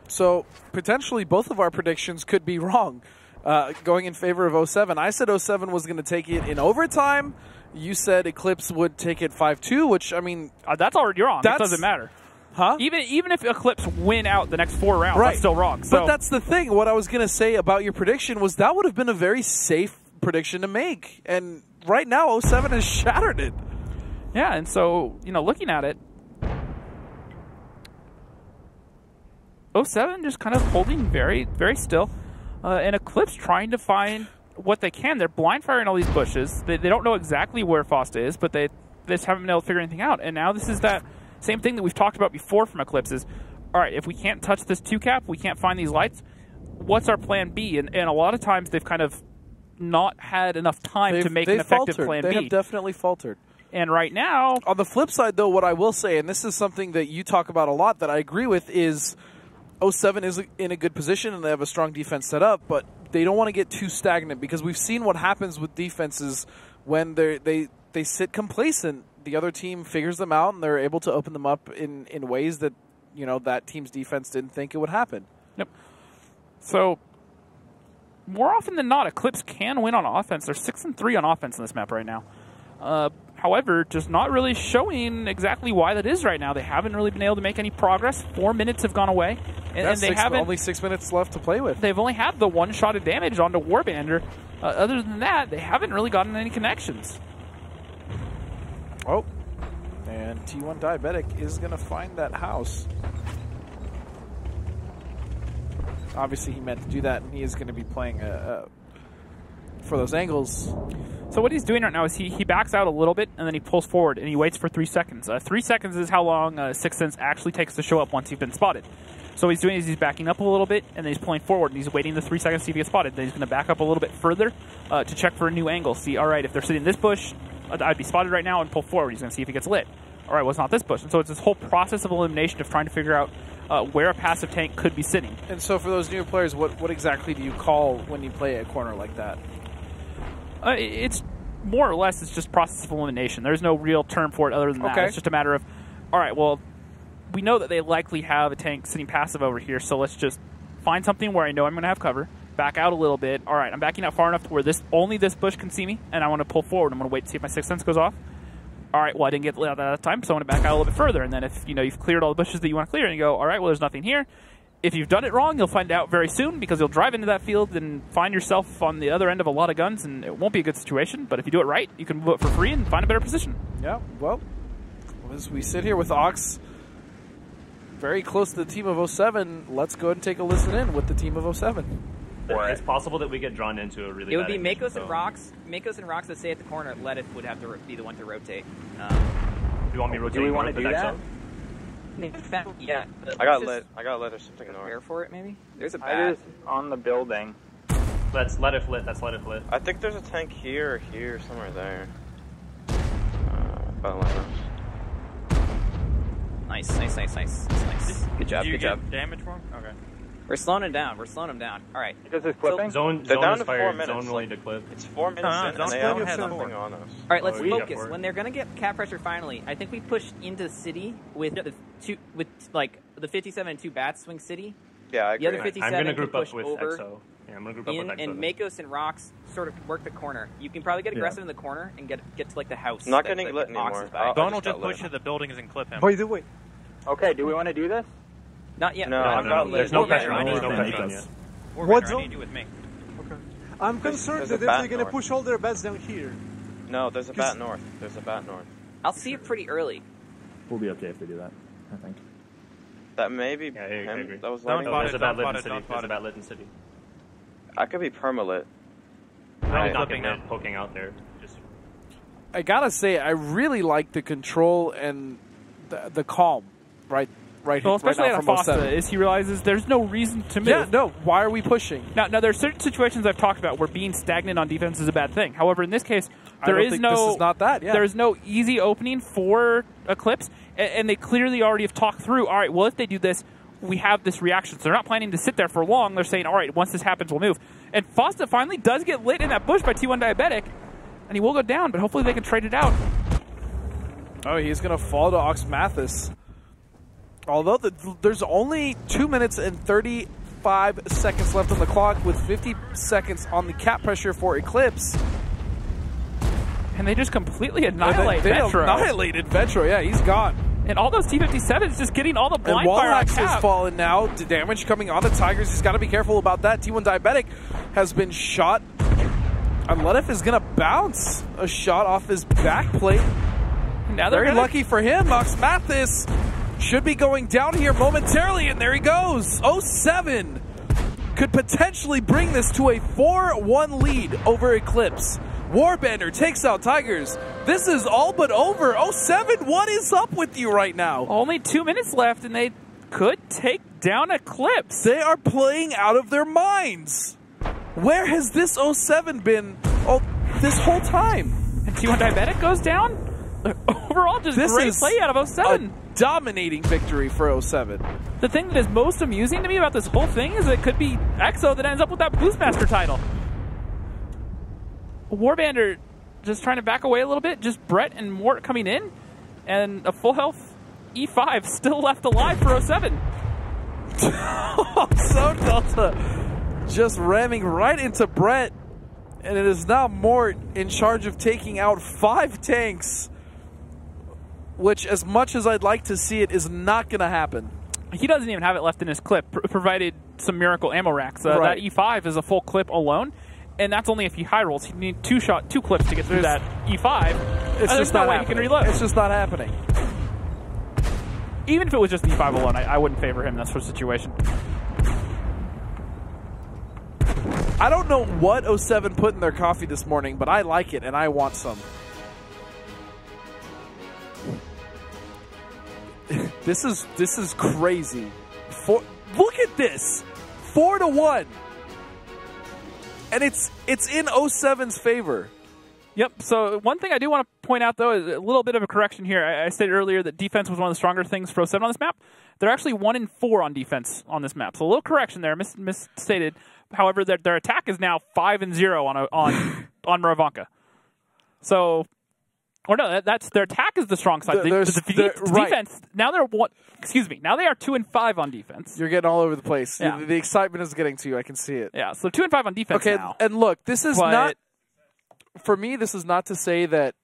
So potentially both of our predictions could be wrong, uh, going in favor of 07. I said 07 was going to take it in overtime. You said Eclipse would take it 5-2, which I mean, Uh, that's already wrong. It doesn't matter. Huh? Even even if Eclipse win out the next four rounds, Right. that's still wrong. So but that's the thing. What I was going to say about your prediction was that would have been a very safe prediction to make, and right now 07 has shattered it. Yeah, and so, you know, looking at it, 07 just kind of holding very, very still. Uh, and Eclipse trying to find what they can. They're blind firing all these bushes. They, they don't know exactly where Fosta is, but they, they just haven't been able to figure anything out. And now this is that same thing that we've talked about before from Eclipse is, all right, if we can't touch this two cap, we can't find these lights, what's our plan B? And, and a lot of times they've kind of not had enough time They've, to make an effective faltered. plan they B. have definitely faltered. and right now, On the flip side, though, what I will say, and this is something that you talk about a lot that I agree with, is 07 is in a good position and they have a strong defense set up, but they don't want to get too stagnant because we've seen what happens with defenses when they they they sit complacent. The other team figures them out and they're able to open them up in in ways that you know that team's defense didn't think it would happen. Yep. So more often than not, Eclipse can win on offense. They're six and three on offense in this map right now. Uh, however, just not really showing exactly why that is right now. They haven't really been able to make any progress. Four minutes have gone away, and, and they haven't. only six minutes left to play with. they've only had the one shot of damage onto Warbender. Uh, other than that, they haven't really gotten any connections. Oh, and T1 Diabetic is going to find that house. Obviously, he meant to do that, and he is going to be playing uh, uh, for those angles. So what he's doing right now is he, he backs out a little bit and then he pulls forward and he waits for three seconds. Uh, three seconds is how long uh, Sixth Sense actually takes to show up once you've been spotted. So what he's doing is he's backing up a little bit and then he's pulling forward and he's waiting the three seconds to see if he gets spotted. Then he's going to back up a little bit further uh, to check for a new angle. See, all right, if they're sitting in this bush, I'd- be spotted right now and pull forward. He's going to see if he gets lit. All right, well, it's not this bush. And so it's this whole process of elimination of trying to figure out uh, where a passive tank could be sitting. And so, for those new players, what, what exactly do you call when you play a corner like that? Uh, it's more or less it's just process of elimination. There's no real term for it other than that. It's just a matter of, all right, well, we know that they likely have a tank sitting passive over here, so let's just find something where I know I'm going to have cover. Back out a little bit. All right, I'm backing out far enough to where this only this bush can see me, and I want to pull forward. I'm going to wait to see if my sixth sense goes off. All right, well I didn't get that time, so I want to back out a little bit further. And then if you know you've cleared all the bushes that you want to clear, and you go, all right, well there's nothing here. If you've done it wrong, you'll find out very soon because you'll drive into that field and find yourself on the other end of a lot of guns, and it won't be a good situation. But if you do it right, you can move it for free and find a better position. Yeah, well, as we sit here with Ox very close to the team of 07, let's go ahead and take a listen in with the team of 07. It's possible that we get drawn into a really It would bad be engagement, Makos and though. Rocks. Makos and Rocks that stay at the corner. Letith would have to ro- be the one to rotate. Um, Do you want me rotate? Do we rotating wanna do that? Exo? yeah. I got let's lit. I got lit or something Prepare north. for it, maybe. There's a bat. is on the building. Let's let it lit. That's let it lit. I think there's a tank here or here, somewhere there. Uh, Nice, nice, nice, nice, nice, nice. Good job, Do you good get job. damage for him? Okay. We're slowing him down. We're slowing him down. All right. Because it's clipping? Zone, They're zone down is to four fired. minutes, Zone willing to clip. It's four minutes Uh-huh, in, don't and they don't have zone. nothing on us. All right, let's Oh, focus. When they're gonna get cap pressure finally, I think we push into the city with the two, with like the 57 and two bats swing city. Yeah, I The other agree. 57 I'm gonna group up with over Exo. Yeah, I'm gonna group up in with Exo. and then. Makos and Rocks sort of work the corner. You can probably get Yeah. aggressive in the corner and get get to like the house. Not that- getting that lit anymore. is by. I'll- just push to the buildings and clip him. Oh, By the way, Okay, do we want to do this? Not yet. No, No, I've no, got no, there's no pressure I on need us. you No with pressure me. on you. What I zone? need you with me. I'm concerned that if they're going to push all their bats down here. No, there's a bat north. There's a bat north. I'll see it pretty early. We'll be okay if they do that, I think. That may be Yeah, I, I agree. that was Don't lighting. Oh, there's it, a bad don't lit spot in it, city. don't There's a it. bad lit in city. I could be permalit. I'm not Flipping gonna it. poking out there. Just I gotta say, I really like the control and the, the calm, right, right, Well, right especially now out from Fosta, 07. is he realizes there's no reason to move. Yeah, no. Why are we pushing? Now, now there are certain situations I've talked about where being stagnant on defense is a bad thing. However, in this case, don't is think no this is not that, yeah. there is no easy opening for Eclipse, and, and they clearly already have talked through. All right, well, if they do this, we have this reaction. So they're not planning to sit there for long. They're saying, all right, once this happens, we'll move. And Fosta finally does get lit in that bush by T1 Diabetic, and he will go down, but hopefully they can trade it out. Oh, he's going to fall to Ox Mathis. Although the, there's only 2 minutes and 35 seconds left on the clock with 50 seconds on the cap pressure for Eclipse. And they just completely annihilate they, they Vetro. annihilated Vetro, yeah, he's gone. And all those T-57s just getting all the And blind fire on has fallen now. The damage coming on the Tigers. He's got to be careful about that. T1 Diabetic has been shot. And Ledef is going to bounce a shot off his back plate. Now Very gonna- lucky for him. Ox Mathis should be going down here momentarily, and there he goes. 07 could potentially bring this to a 4-1 lead over Eclipse. Warbender takes out Tigers. This is all but over. 07, what is up with you right now? Only two minutes left, and they could take down Eclipse. They are playing out of their minds. Where has this 07 been oh, this whole time? And T1 Diabetic goes down? Overall, just This great play out of 07. A dominating victory for 07. The thing that is most amusing to me about this whole thing is it could be EXO that ends up with that Boostmaster title. Warbender just trying to back away a little bit, just Brett and Mort coming in, and a full health E5 still left alive for 07. so Delta just ramming right into Brett. And it is now Mort in charge of taking out five tanks. Which, as much as I'd like to see it, is not going to happen. He doesn't even have it left in his clip, pr- provided some miracle ammo racks. Uh, Right. That E5 is a full clip alone, and that's only if he high rolls. You need two shot, two clips to get through that E5. It's just no not way happening. he can reload. It's just not happening. Even if it was just E5 alone, I, I wouldn't favor him in that sort of situation. I don't know what 07 put in their coffee this morning, but I like it and I want some. this is this is crazy. Four, look at this, four to one, and it's it's in 07's favor. Yep. So one thing I do want to point out, though, is a little bit of a correction here. I, I stated earlier that defense was one of the stronger things for 07 on this map. They're actually one in four on defense on this map. So a little correction there, mis- misstated. However, their, their attack is now five and zero on a, on on Muravanka. So, or no, that, that's their attack is the strong side. There- The, the de- there- right. defense now they're one. Excuse me. Now they are two and five on defense. You're getting all over the place. Yeah. The, the excitement is getting to you. I can see it. Yeah. So two and five on defense Okay, now. and look, this is But- not for me. This is not to say that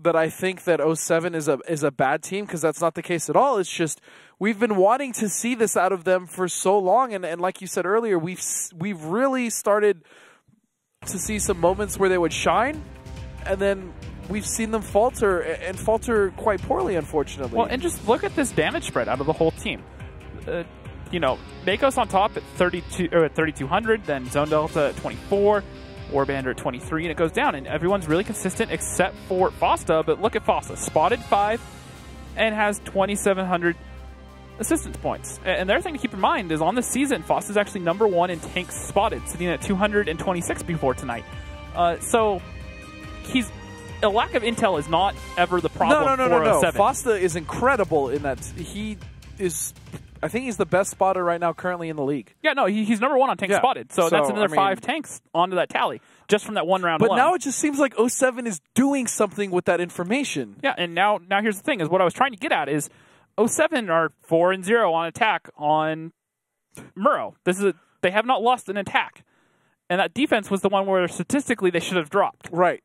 that I think that 07 is a is a bad team because that's not the case at all. It's just we've been wanting to see this out of them for so long, and, and like you said earlier, we've we've really started to see some moments where they would shine, and then we've seen them falter and falter quite poorly, unfortunately. Well, and just look at this damage spread out of the whole team. Uh, you know, Makos on top at 32 or at 3200, then Zone Delta at 24, Warbender at 23, and it goes down. And everyone's really consistent except for Fosta. But look at Fosta, spotted five, and has 2700 assistance points. And the other thing to keep in mind is on the season, Fosta's actually number one in tanks spotted, sitting at 226 before tonight. Uh, so he's a lack of intel is not ever the problem no, no, no, for no, no. Fosta is incredible in that he is. I think he's the best spotter right now currently in the league. Yeah, no, he, he's number one on tank Yeah. spotted. So, So, that's another I mean- five tanks onto that tally just from that one round But alone. now it just seems like 07 is doing something with that information. yeah, and now now here's the thing: is what I was trying to get at is 07 are four and zero on attack on Murrow. This is a, they have not lost an attack, and that defense was the one where statistically they should have dropped. Right.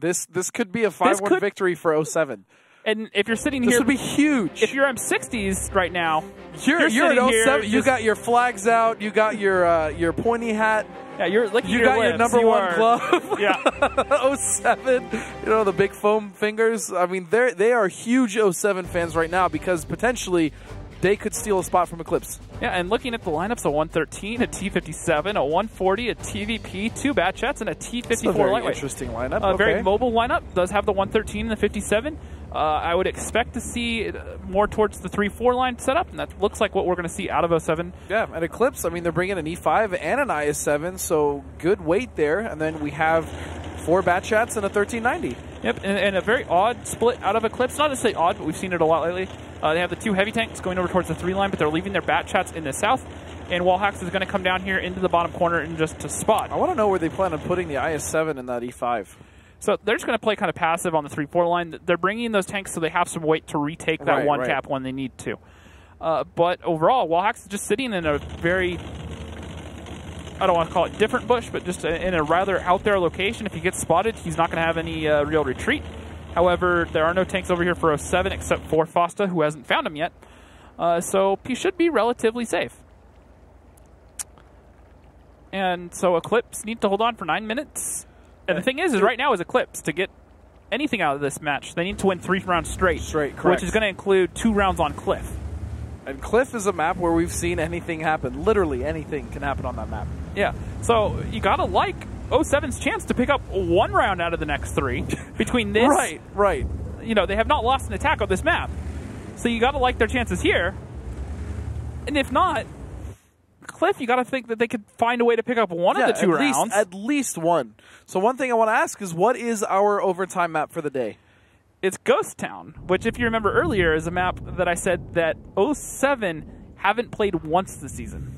This this could be a 5 1 could- victory for 07. And if you're sitting This here, this would be huge. If you're M60s right now, You're, you're, sitting at here 07. You got your flags out. You got your uh, your pointy hat. Yeah, you're licking You your got your number You one are- glove. Yeah. 07. You know the big foam fingers. I mean, they they are huge 07 fans right now because potentially they could steal a spot from Eclipse. Yeah, and looking at the lineups, a 113, a T57, a 140, a TVP, two Bat Chats, and a T54 It's a very lightweight. interesting lineup. A very mobile lineup. Does have the 113 and the 57. Uh, I would expect to see uh, more towards the 3-4 line setup, and that looks like what we're going to see out of 07. Yeah, at Eclipse, I mean, they're bringing an E5 and an IS7, so good weight there. And then we have four bat chats and a 1390. Yep, and, and a very odd split out of Eclipse. Not to say odd, but we've seen it a lot lately. Uh, they have the two heavy tanks going over towards the three line, but they're leaving their bat chats in the south. And Wallhacks is going to come down here into the bottom corner and just to spot. I want to know where they plan on putting the IS-7 in that E E5. So they're just going to play kind of passive on the 3-4 line. They're bringing in those tanks so they have some weight to retake that Right, one right. tap when they need to. Uh, but overall, Wallhacks is just sitting in a very, I don't want to call it different bush, but just in a rather out there location. If he gets spotted, he's not going to have any uh, real retreat. However, there are no tanks over here for 07 except for Fosta, who hasn't found him yet. Uh, so he should be relatively safe. And so Eclipse need to hold on for nine minutes. And the thing is, is right now is Eclipse to get anything out of this match, they need to win three rounds straight. Straight, correct. Which is going to include two rounds on Cliff. And Cliff is a map where we've seen anything happen. Literally anything can happen on that map. Yeah. So you got to like 07's chance to pick up one round out of the next three between this. Right, right. You know, they have not lost an attack on this map. So you got to like their chances here. And if not, Cliff, you got to think that they could find a way to pick up one yeah, of the two at rounds. Least, at least one. So one thing I want to ask is what is our overtime map for the day? it's Ghost Town, which, if you remember earlier, is a map that I said that 07 haven't played once this season.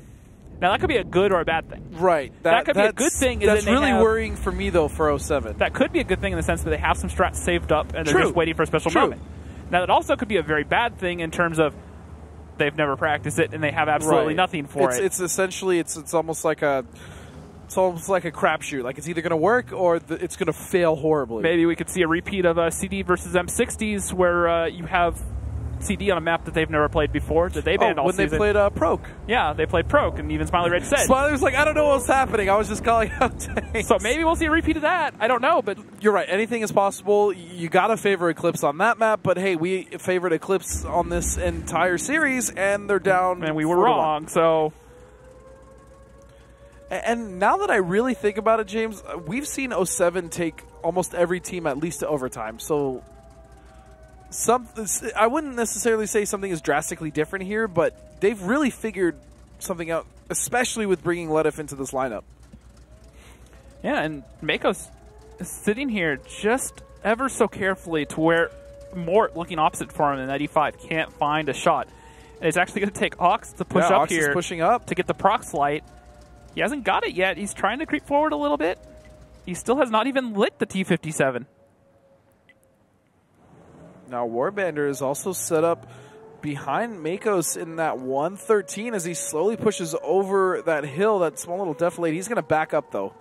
Now, that could be a good or a bad thing. Right. That, could be a good thing. is That's that really have- worrying for me though for 07. That could be a good thing in the sense that they have some strats saved up and they're True. just waiting for a special True. moment. Now, that also could be a very bad thing in terms of they've never practiced it and they have absolutely Right. nothing for it's, it. It's essentially it's it's almost like a it's almost like a crapshoot. Like it's either going to work or the, it's going to fail horribly. Maybe we could see a repeat of uh, CD versus M60s where uh, you have CD on a map that they've never played before that they banned oh, all when they played uh, Proke. yeah, they played Proke, and even Smiley Red said. Smiley was like, I don't know what's happening. I was just calling out tanks. So maybe we'll see a repeat of that. I don't know, but You're right. Anything is possible. You got to favor Eclipse on that map, but hey, we favored Eclipse on this entire series, and they're down. and we were four to one. wrong. So And now that I really think about it, James, we've seen 07 take almost every team at least to overtime. So some I wouldn't necessarily say something is drastically different here, but they've really figured something out, especially with bringing Ledif into this lineup. yeah, and Mako's sitting here just ever so carefully to where Mort looking opposite for him in 95 can't find a shot. And it's actually going to take Ox to push Yeah, up Ox is here pushing up. to get the prox light. He hasn't got it yet. He's trying to creep forward a little bit. He still has not even lit the T57. Now Warbender is also set up behind Makos in that 113 as he slowly pushes over that hill, that small little defilade. He's going to back up though.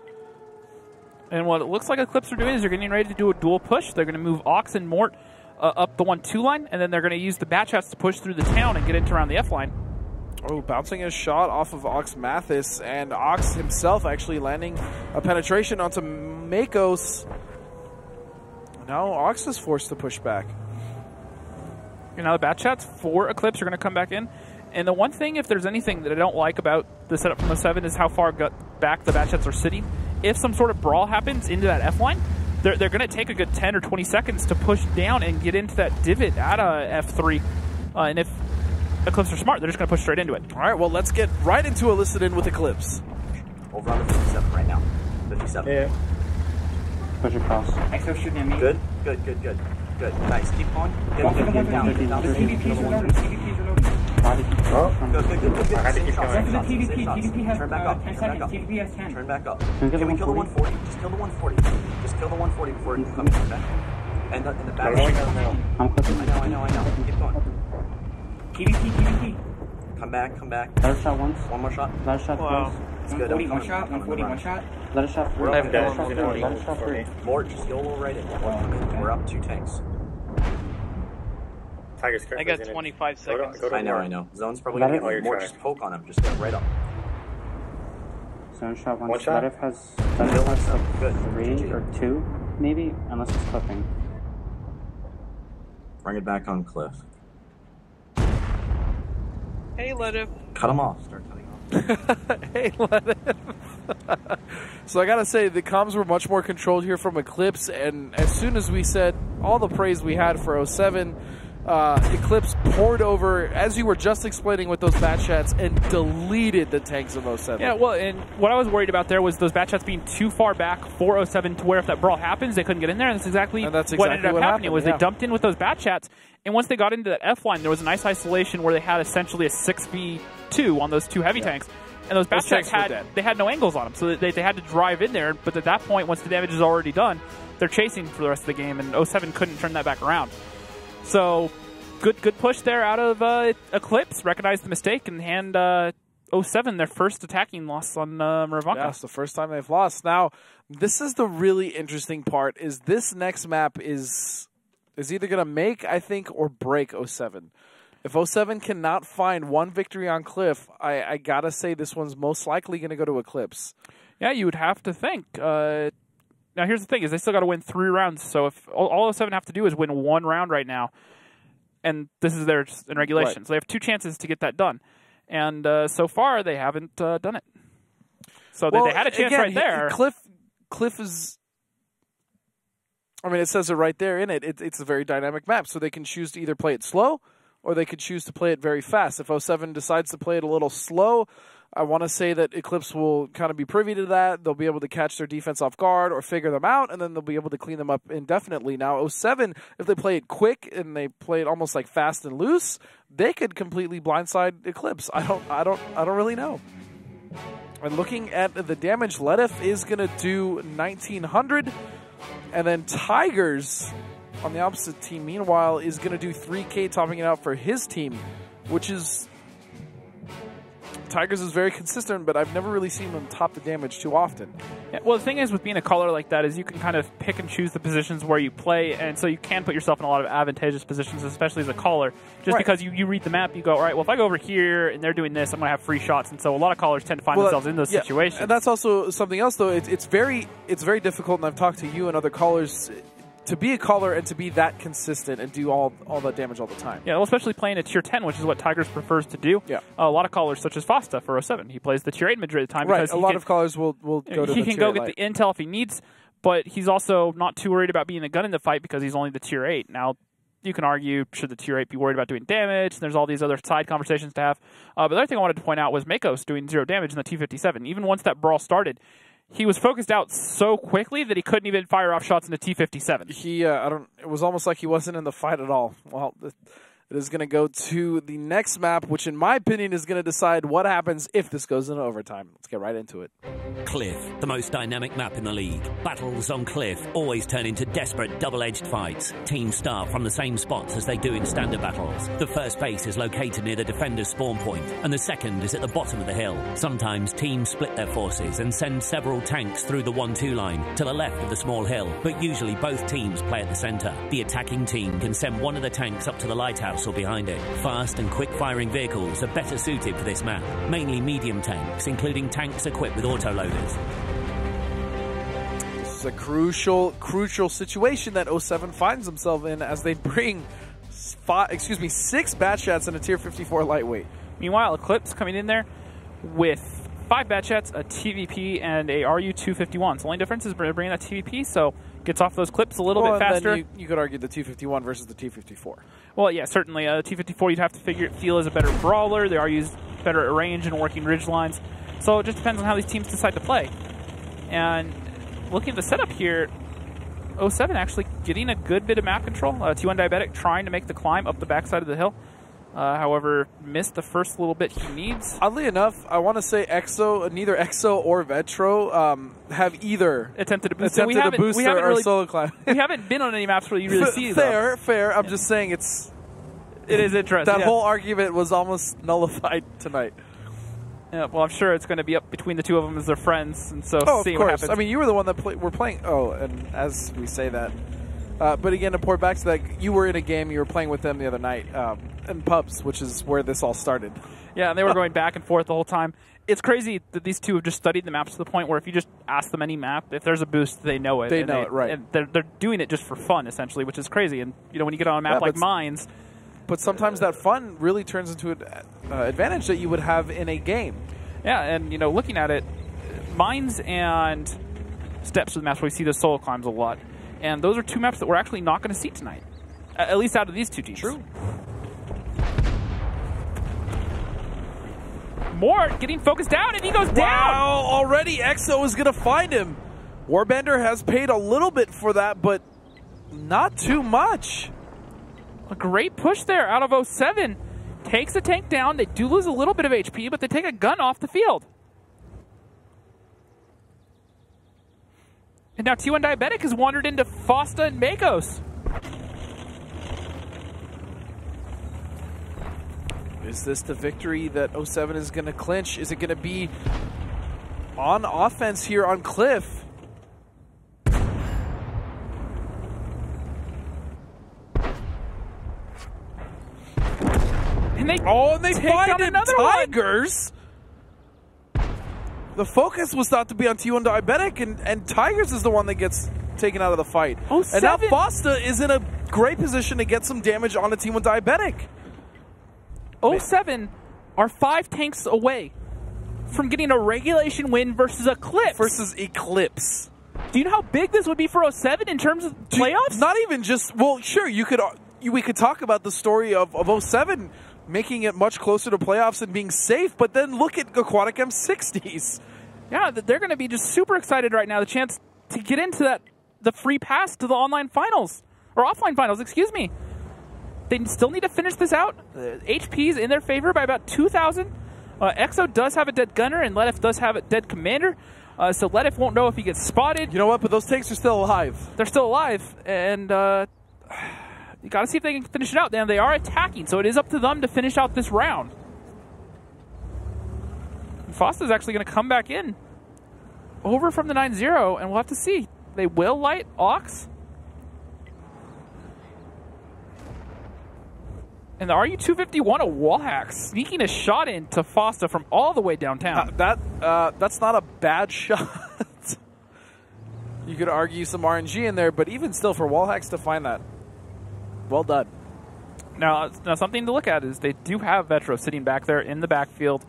And what it looks like Eclipse are doing is they're getting ready to do a dual push. They're going to move Ox and Mort uh, up the 1-2 line, and then they're going to use the Bat Chats to push through the town and get into around the F line. Oh, bouncing a shot off of Ox Mathis, and Ox himself actually landing a penetration onto Makos. Now Ox is forced to push back. You know, the bat chats for Eclipse are going to come back in. And the one thing, if there's anything that I don't like about the setup from the 07, is how far gut back the bat chats are sitting. If some sort of brawl happens into that F line, they're, they're going to take a good 10 or 20 seconds to push down and get into that divot at a F3. Uh, and if Eclipse are smart, they're just going to push straight into it. All right, well, let's get right into Elicit in with Eclipse. Over on the 57 right now. 57. Yeah. Push across. Exo shooting at me. Good, good, good, good. Good. Nice. Keep going. Get, One for get, the get one down. thirty. Get down. The Get PvP's down. reloading. PvP's reloading. Body. Oh. Good, good, good, good, good. I had to Same keep shots, going. same One for the shots, same PvP. shots. PvP has Turn back uh, up. 10 Turn back seconds. up. PvP has 10. Turn back up. Can we get Can we the kill the 140? 140? Just kill the 140. Just kill the 140 before you come in, okay? And the, in the back. I'm going down now. I'm clipping. I know, I know, I know. Keep going. PvP, PvP. Come back, come back. Let us shot once. One more shot. Let us shot Wow. twice. It's good. 140, I'm one shot. I'm coming, 140, I'm one shot. Let us shot We're three. up I'm Let us dead. shot He's three. in Let us shot for three. me. Mort, just YOLO right in. Mort, come in. We're up two tanks. Tiger's I got 25 Go to, seconds. go to I know, I know. Zone's probably gonna it- Oh, get you're Mort. Just poke on him. Just get right up. Zone shot once. One shot? Let has. Let Kill has himself. Good. three or two, maybe, unless it's clipping. Bring it back on Cliff. Hey, let him. Cut him off. Start cutting off. hey, let him. so I gotta say, the comms were much more controlled here from Eclipse, and as soon as we said all the praise we had for 07, uh, Eclipse poured over, as you were just explaining with those bat chats, and deleted the tanks of 07. Yeah, well, and what I was worried about there was those bat chats being too far back for 07 to where if that brawl happens, they couldn't get in there, and that's exactly, And that's what exactly ended up what happening. happened, was yeah. they dumped in with those bat chats, and once they got into that F line, there was a nice isolation where they had essentially a six v two on those two heavy tanks. And those bat chats had they had no angles on them, so they, they had to drive in there. But at that point, once the damage is already done, they're chasing for the rest of the game, and 07 couldn't turn that back around. So good good push there out of uh, Eclipse. Recognized the mistake and hand uh, 07 their first attacking loss on uh, Muravanka. Yeah, it's the first time they've lost. Now, this is the really interesting part. Is this next map is is either going to make, I think, or break 07. If 07 cannot find one victory on Cliff, I, I gotta say this one's most likely going to go to Eclipse. Yeah, you would have to think. Uh, now, here's the thing: is they still got to win three rounds. So if all, all 07 have to do is win one round right now, and this is their in regulation, Right. so they have two chances to get that done. And uh, so far, they haven't uh, done it. So they- Well, they had a chance again, right there. Cliff, Cliff is. I mean, it says it right there in it. it. It's a very dynamic map, so they can choose to either play it slow or they could choose to play it very fast. If 07 decides to play it a little slow, I want to say that Eclipse will kind of be privy to that. They'll be able to catch their defense off guard or figure them out, and then they'll be able to clean them up indefinitely. Now, 07, if they play it quick and they play it almost like fast and loose, they could completely blindside Eclipse. I don't, I don't, I don't really know. And looking at the damage, Ledif is going to do 1900. And then Tigers on the opposite team, meanwhile, is going to do 3K, topping it out for his team, which is. Tigers is very consistent, but I've never really seen them top the damage too often. Yeah, well, the thing is with being a caller like that is you can kind of pick and choose the positions where you play, and so you can put yourself in a lot of advantageous positions, especially as a caller. Just Right. because you, you read the map, you go, all right, well, if I go over here and they're doing this, I'm going to have free shots, and so a lot of callers tend to find Well, themselves in those yeah, situations. And that's also something else, though. It's, it's very it's very difficult, and I've talked to you and other callers to be a caller and to be that consistent and do all all that damage all the time. Yeah, well, especially playing a tier 10, which is what Tigers prefers to do. Yeah. a lot of callers, such as Fosta for 07, he plays the tier 8 Madrid at the time Right, because a lot can- of callers will will go to he the can go get light. the intel if he needs, but he's also not too worried about being a gun in the fight because he's only the tier 8. Now, you can argue, should the tier 8 be worried about doing damage? And there's all these other side conversations to have. Uh, but the other thing I wanted to point out was Makos doing zero damage in the T57. Even once that brawl started, he was focused out so quickly that he couldn't even fire off shots in the T57. He, uh, I don't. It was almost like he wasn't in the fight at all. Well, it is going to go to the next map, which, in my opinion, is going to decide what happens if this goes into overtime. Let's get right into it. Cliff, the most dynamic map in the league. Battles on Cliff always turn into desperate double-edged fights. Teams start from the same spots as they do in standard battles. The first base is located near the defender's spawn point, and the second is at the bottom of the hill. Sometimes teams split their forces and send several tanks through the 1-2 line to the left of the small hill, but usually both teams play at the center. The attacking team can send one of the tanks up to the lighthouse or behind it. Fast and quick-firing vehicles are better suited for this map, mainly medium tanks, including tanks equipped with autoloaders. This is a crucial, crucial situation that 07 finds himself in as they bring five, excuse me, six bat chats and a T-54 lightweight. Meanwhile, Eclipse coming in there with five bat chats, a TVP, and a RU251. So the only difference is bringing that TVP, so gets off those clips a little Well, bit faster. You, you could argue the T51 versus the T54. Well, yeah, certainly. Uh, T54, you'd have to figure feel is a better brawler. They are used better at range and working ridge lines. So it just depends on how these teams decide to play. And looking at the setup here, 07 actually getting a good bit of map control. Uh, T1 Diabetic trying to make the climb up the backside of the hill. Uh, however, missed the first little bit he needs. Oddly enough, I want to say EXO, neither EXO or Vetro um, have either attempted to boost. So we a boost we or, haven't or solo climb. we haven't been on any maps where you really see that. fair, fair. I'm just saying it's. It is interesting. That yeah. whole argument was almost nullified tonight. Yeah, well, I'm sure it's going to be up between the two of them as they're friends, and so Oh, see what happens. I mean, you were the one that play, were playing. Oh, and as we say that, uh, but again, to pour back to that, you were in a game. You were playing with them the other night um, in pubs, which is where this all started. Yeah, and they were going back and forth the whole time. It's crazy that these two have just studied the maps to the point where if you just ask them any map, if there's a boost, they know it. They and know it, right. And they're, they're doing it just for fun, essentially, which is crazy. And you know, when you get on a map Yeah, like Mines, But sometimes that fun really turns into an uh, advantage that you would have in a game. yeah, and you know, looking at it, Mines and Steppes are the maps where we see the solo climbs a lot, and those are two maps that we're actually not going to see tonight. at least out of these two teams. True. Mort getting focused down, and he goes down. Wow, already EXO is going to find him. Warbender has paid a little bit for that, but not too much. A great push there out of 07. Takes a tank down. They do lose a little bit of HP, but they take a gun off the field. And now T1 Diabetic has wandered into Fosta and Makos. Is this the victory that 07 is going to clinch? Is it going to be on offense here on Cliff? And they oh, and they find him, another one. Tigers. The focus was thought to be on T1 Diabetic, and, and Tigers is the one that gets taken out of the fight. Oh, and now oh seven. Fosta is in a great position to get some damage on a T1 Diabetic. 07 are five tanks away from getting a regulation win versus Eclipse. Versus Eclipse. Do you know how big this would be for 07 in terms of playoffs? Not even just well, sure you could you, we could talk about the story of, of 07 making it much closer to playoffs and being safe, but then look at Aquatic M60s. Yeah, they're going to be just super excited right now. The chance to get into that the free pass to the online finals or offline finals, excuse me. They still need to finish this out. Uh, HP's in their favor by about 2,000. Uh, EXO does have a dead gunner, and Letif does have a dead commander. Uh, so Letif won't know if he gets spotted. You know what? But those tanks are still alive. They're still alive, and uh, you got to see if they can finish it out. Then they are attacking, so it is up to them to finish out this round. And Foster's actually going to come back in over from the 9-0, and we'll have to see. They will light Ox. And the RU-251 a wall hack, sneaking a shot in to Foster from all the way downtown. Uh, that uh, that's not a bad shot. you could argue some RNG in there, but even still, for wall hacks to find that, well done. Now, now something to look at is they do have Vetro sitting back there in the backfield,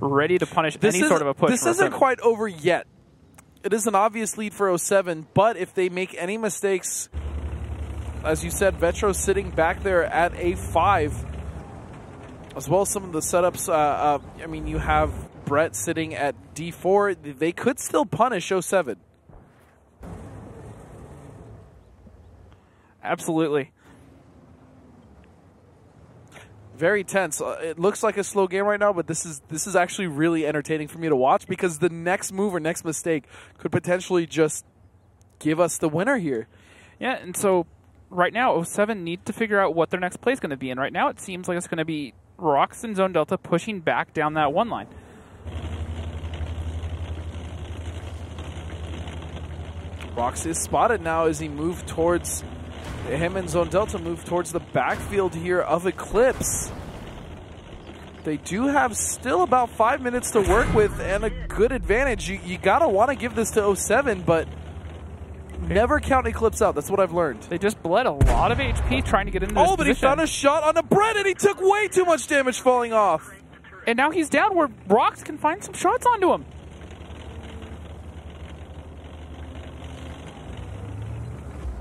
ready to punish This any sort of a push. This isn't 07. quite over yet. It is an obvious lead for 07, but if they make any mistakes, as you said, Vetro sitting back there at A5, as well as some of the setups. Uh, uh, I mean, you have Brett sitting at D4. They could still punish 07. Absolutely. very tense. Uh, it looks like a slow game right now, but this is this is actually really entertaining for me to watch because the next move or next mistake could potentially just give us the winner here. Yeah, and so right now, 07 need to figure out what their next play is going to be. And right now, it seems like it's going to be Rocks and Zone Delta pushing back down that one line. Rox is spotted now as he moved towards him and Zone Delta move towards the backfield here of Eclipse. They do have still about five minutes to work with and a good advantage. You, you gotta want to give this to 07, but never count Eclipse out. That's what I've learned. They just bled a lot of HP trying to get into this Oh, but he found a shot on the Brett and he took way too much damage falling off. And now he's down where Rocks can find some shots onto him.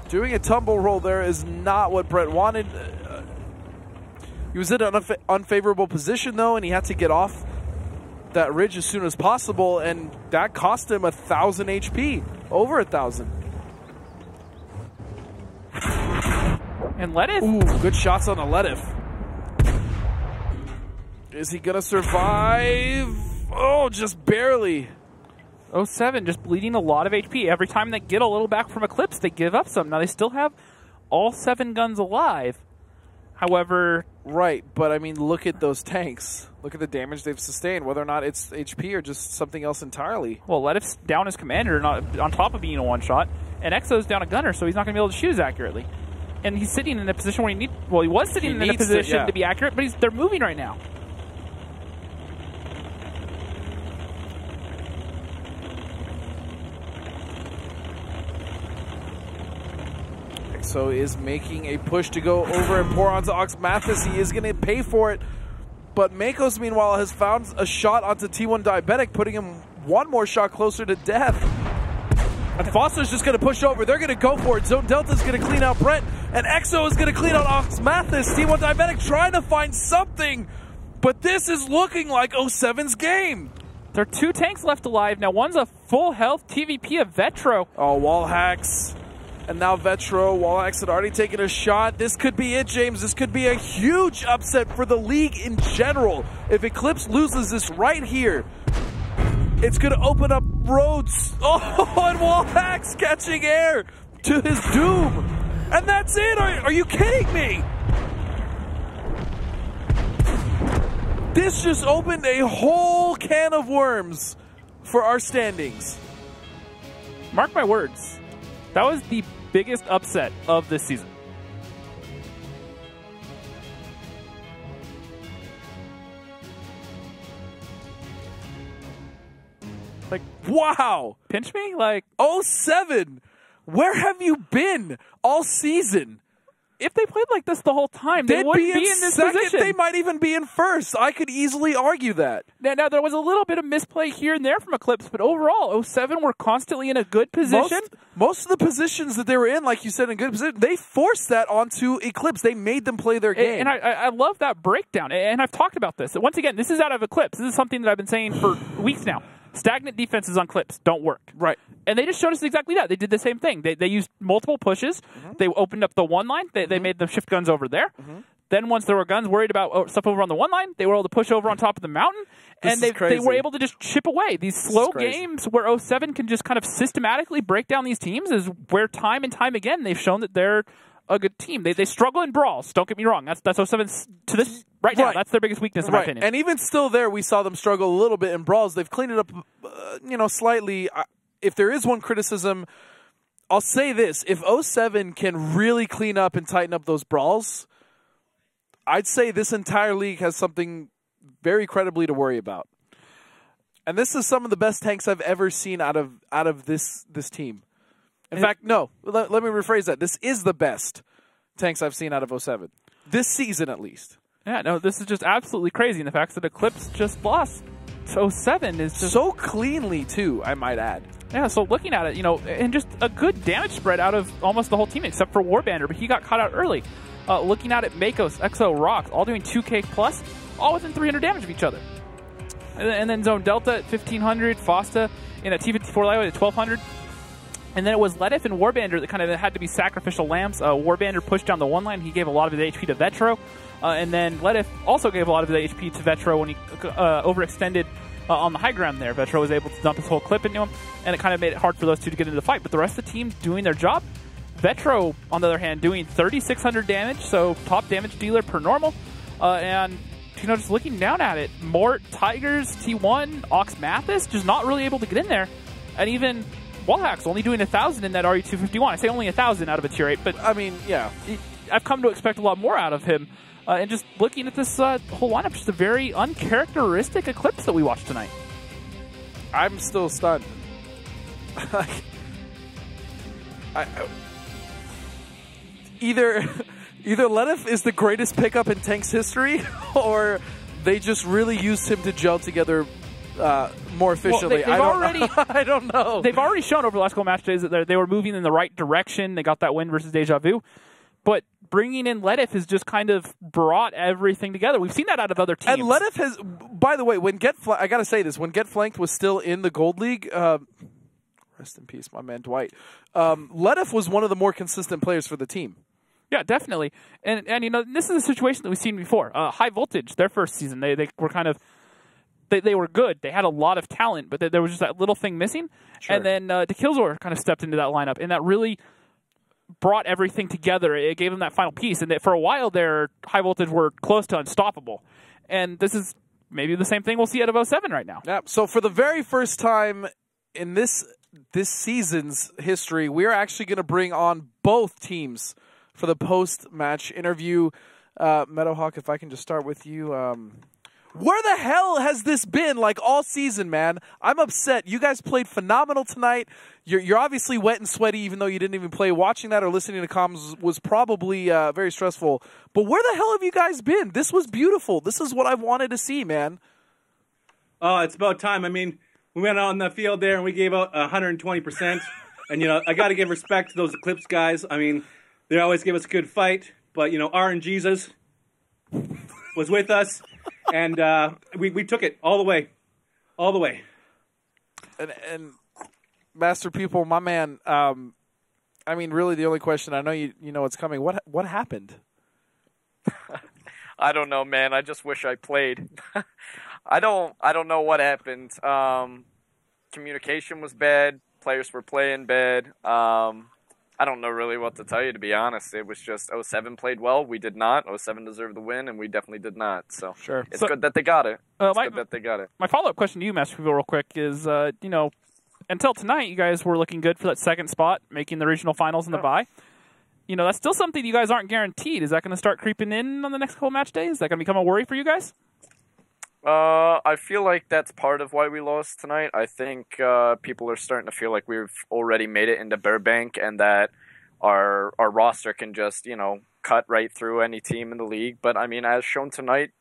Doing a tumble roll there is not what Brett wanted. Uh, he was in an unfa- unfavorable position though, and he had to get off that ridge as soon as possible, and that cost him a thousand HP, over a thousand. And Letif. Ooh, good shots on the Letif. Is he gonna survive? Oh, just barely. 07 just bleeding a lot of HP. Every time they get a little back from Eclipse, they give up some. Now they still have all seven guns alive. However, Right, but I mean, look at those tanks. Look at the damage they've sustained, whether or not it's HP or just something else entirely. well, Letif's down his commander, not on top of being a one shot, and Exo's down a gunner, so he's not going to be able to shoot as accurately. And he's sitting in a position where he need. Well, he was sitting He in a needs to, position yeah. to be accurate, but he's, they're moving right now. So is making a push to go over and pour onto Ox Mathis. He is going to pay for it. But Makos, meanwhile, has found a shot onto T1 Diabetic, putting him one more shot closer to death. And Foster's just going to push over. They're going to go for it. Zone Delta's going to clean out Brent. And Exo is going to clean out Ox Mathis. T1 Diabetic trying to find something. But this is looking like 07's game. There are two tanks left alive. Now one's a full health TVP of Vetro. Oh, wall hacks. And now Vetro, wall hacks had already taken a shot. This could be it, James. This could be a huge upset for the league in general. If Eclipse loses this right here, it's going to open up roads. Oh, and wall hacks catching air to his doom. And that's it. Are, are you kidding me? This just opened a whole can of worms for our standings. Mark my words. That was the biggest upset of this season. Like, wow. Pinch me? Like, 07. Where have you been all season? If they played like this the whole time, they They'd be be, in in this second. position. They might even be in first. I could easily argue that. Now, now, there was a little bit of misplay here and there from Eclipse, but overall, 07 were constantly in a good position. Most, most of the positions that they were in, like you said, in good position, they forced that onto Eclipse. They made them play their game. And I, I I love that breakdown. And I've talked about this. Once again, this is out of Eclipse. This is something that I've been saying for weeks now. Stagnant defenses on clips don't work. Right. And they just showed us exactly that. They did the same thing. They, they used multiple pushes. Mm-hmm. They opened up the one line. They, they made them shift guns over there. Then once there were guns worried about oh, stuff over on the one line, they were able to push over on top of the mountain, This and they they were able to just chip away. These slow games where 07 can just kind of systematically break down these teams is where time and time again they've shown that they're a good team. They they struggle in brawls. Don't get me wrong. That's that's 07 's- to this right now. Right. That's their biggest weakness in my opinion. And even still there, we saw them struggle a little bit in brawls. They've cleaned it up, uh, you know, slightly. I- If there is one criticism, I'll say this. If 07 can really clean up and tighten up those brawls, I'd say this entire league has something very credibly to worry about. And this is some of the best tanks I've ever seen out of out of this this team. In fact, no. Let, let me rephrase that. This is the best tanks I've seen out of 07. This season, at least. yeah, no, this is just absolutely crazy. And the fact that Eclipse just lost to 07 is just So cleanly, too, I might add. Yeah, so looking at it, you know, and just a good damage spread out of almost the whole team except for Warbender, but he got caught out early. Uh, looking at it, Makos, Exo, Rocks, all doing 2k plus, all within 300 damage of each other. And then, and then Zone Delta at 1500, Fosta in a T54 lightweight at 1200. And then it was Ledif and Warbender that kind of had to be sacrificial lambs. Uh, Warbender pushed down the one line. He gave a lot of his HP to Vetro. Uh, and then Ledif also gave a lot of his HP to Vetro when he uh, overextended uh, on the high ground there. Vetro was able to dump his whole clip into him, and it kind of made it hard for those two to get into the fight. But the rest of the team doing their job. Vetro, on the other hand, doing 3,600 damage, so top damage dealer per normal. Uh, and, you know, just looking down at it, Mort, Tigers, T1, Ox Mathis, just not really able to get in there. And even Wallhack's only doing a 1,000 in that RE251. I say only a 1,000 out of a tier 8, but I mean, yeah. I've come to expect a lot more out of him. Uh, and just looking at this uh, whole lineup, just a very uncharacteristic Eclipse that we watched tonight. I'm still stunned. I, I, either either Ledif is the greatest pickup in Tank's history, or they just really used him to gel together uh, more efficiently. they've I don't, already- I don't know. They've already shown over the last couple match days that they're- were moving in the right direction. They got that win versus Deja Vu. But bringing in Ledif has just kind of brought everything together. We've seen that out of other teams. And Ledif has, by the way, when Get Fl- I gotta say this, when Get Flanked was still in the Gold League, uh, rest in peace, my man Dwight. Um, was one of the more consistent players for the team. Yeah, definitely. And and you know, this is a situation that we've seen before. Uh, high voltage, their first season, they they were kind of they, they were good. They had a lot of talent, but there- there was just that little thing missing. And then uh, the Killzor kind of stepped into that lineup, and that really brought everything together. It gave them that final piece, and that for a while their high voltage were close to unstoppable. And this is maybe the same thing we'll see out of 07 right now. Yeah. So for the very first time in this this season's history, we're actually going to bring on both teams for the post match interview. Uh, Meadowhawk, if I can just start with you. Um, where the hell has this been like all season, man? I'm upset. You guys played phenomenal tonight. You're, you're obviously wet and sweaty, even though you didn't even play. Watching that or listening to comms was probably uh, very stressful. But where the hell have you guys been? This was beautiful. This is what I've wanted to see, man. Oh, it's about time. I mean, we went out on the field there and we gave out 120%. And you know, I got to give respect to those Eclipse guys. I mean, they always give us a good fight. But you know, Aaron Jesus was with us, and uh, we we took it all the way, all the way. And, and Master Pupil, my man. Um, I mean, really, the only question I know you you know what's coming. What what happened? I don't know, man. I just wish I played. I don't. I don't know what happened. Um, communication was bad. Players were playing bad. Um, I don't know really what to tell you, to be honest. It was just 07 played well. We did not. 07 deserved the win, and we definitely did not. So sure. it's So- good that they got it. Uh, it's my- good that they got it. My follow up question to you, Master Pupil, real quick, is uh, you know, until tonight, you guys were looking good for that second spot, making the regional finals in the bye. You know, that's still something you guys aren't guaranteed. Is that going to start creeping in on the next couple match days? Is that going to become a worry for you guys? Uh, I feel like that's part of why we lost tonight. I think uh, people are starting to feel like we've already made it into Burbank and that our our roster can just you know cut right through any team in the league. But I mean, as shown tonight,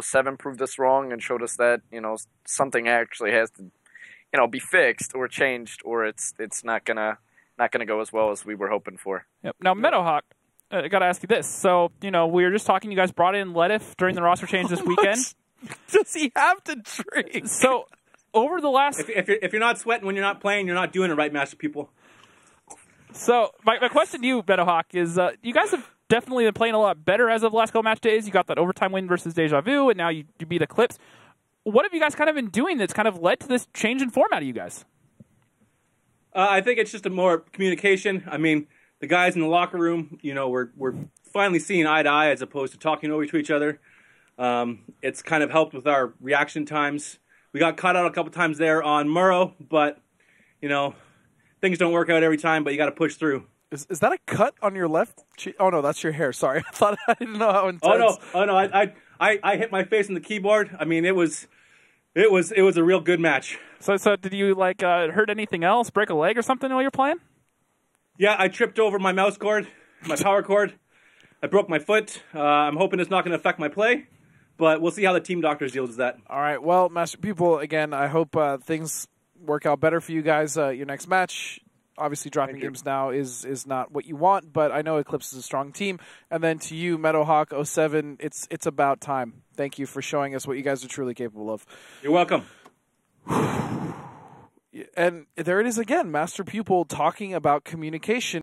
07 proved us wrong and showed us that you know something actually has to you know be fixed or changed, or it's it's not gonna not gonna go as well as we were hoping for. Yep. Now, Meadowhawk, uh, I got to ask you this. So, you know, we were just talking. You guys brought in Lettif during the roster change this weekend. Does he have to drink? So, over the last If, if you're if you're not sweating when you're not playing, you're not doing it right, Master Pupil. So my, my question to you, Meadowhawk, is uh, you guys have definitely been playing a lot better as of the last couple match days. You got that overtime win versus Deja Vu, and now you, you beat Eclipse. What have you guys kind of been doing that's kind of led to this change in format of you guys? Uh, I think it's just a more communication. I mean, the guys in the locker room, you know, we're we're finally seeing eye to eye as opposed to talking over to each other. Um, it's kind of helped with our reaction times. We got caught out a couple times there on Murrow, but you know, things don't work out every time. But you got to push through. Is, is that a cut on your left cheek? Oh no, that's your hair. Sorry, I thought I didn't know how intense. Oh no! Oh no! I, I I I hit my face on the keyboard. I mean, it was it was it was a real good match. So, so did you like uh, hurt anything else? Break a leg or something while you're playing? Yeah, I tripped over my mouse cord, my power cord. I broke my foot. Uh, I'm hoping it's not going to affect my play, but we'll see how the team doctors deals with that. All right. Well, Master Pupil, again, I hope uh, things work out better for you guys. Uh, your next match, obviously, dropping games now is is not what you want, but I know Eclipse is a strong team. And then to you, Meadowhawk 07, it's it's about time. Thank you for showing us what you guys are truly capable of. You're welcome. And there it is again, Master Pupil talking about communication.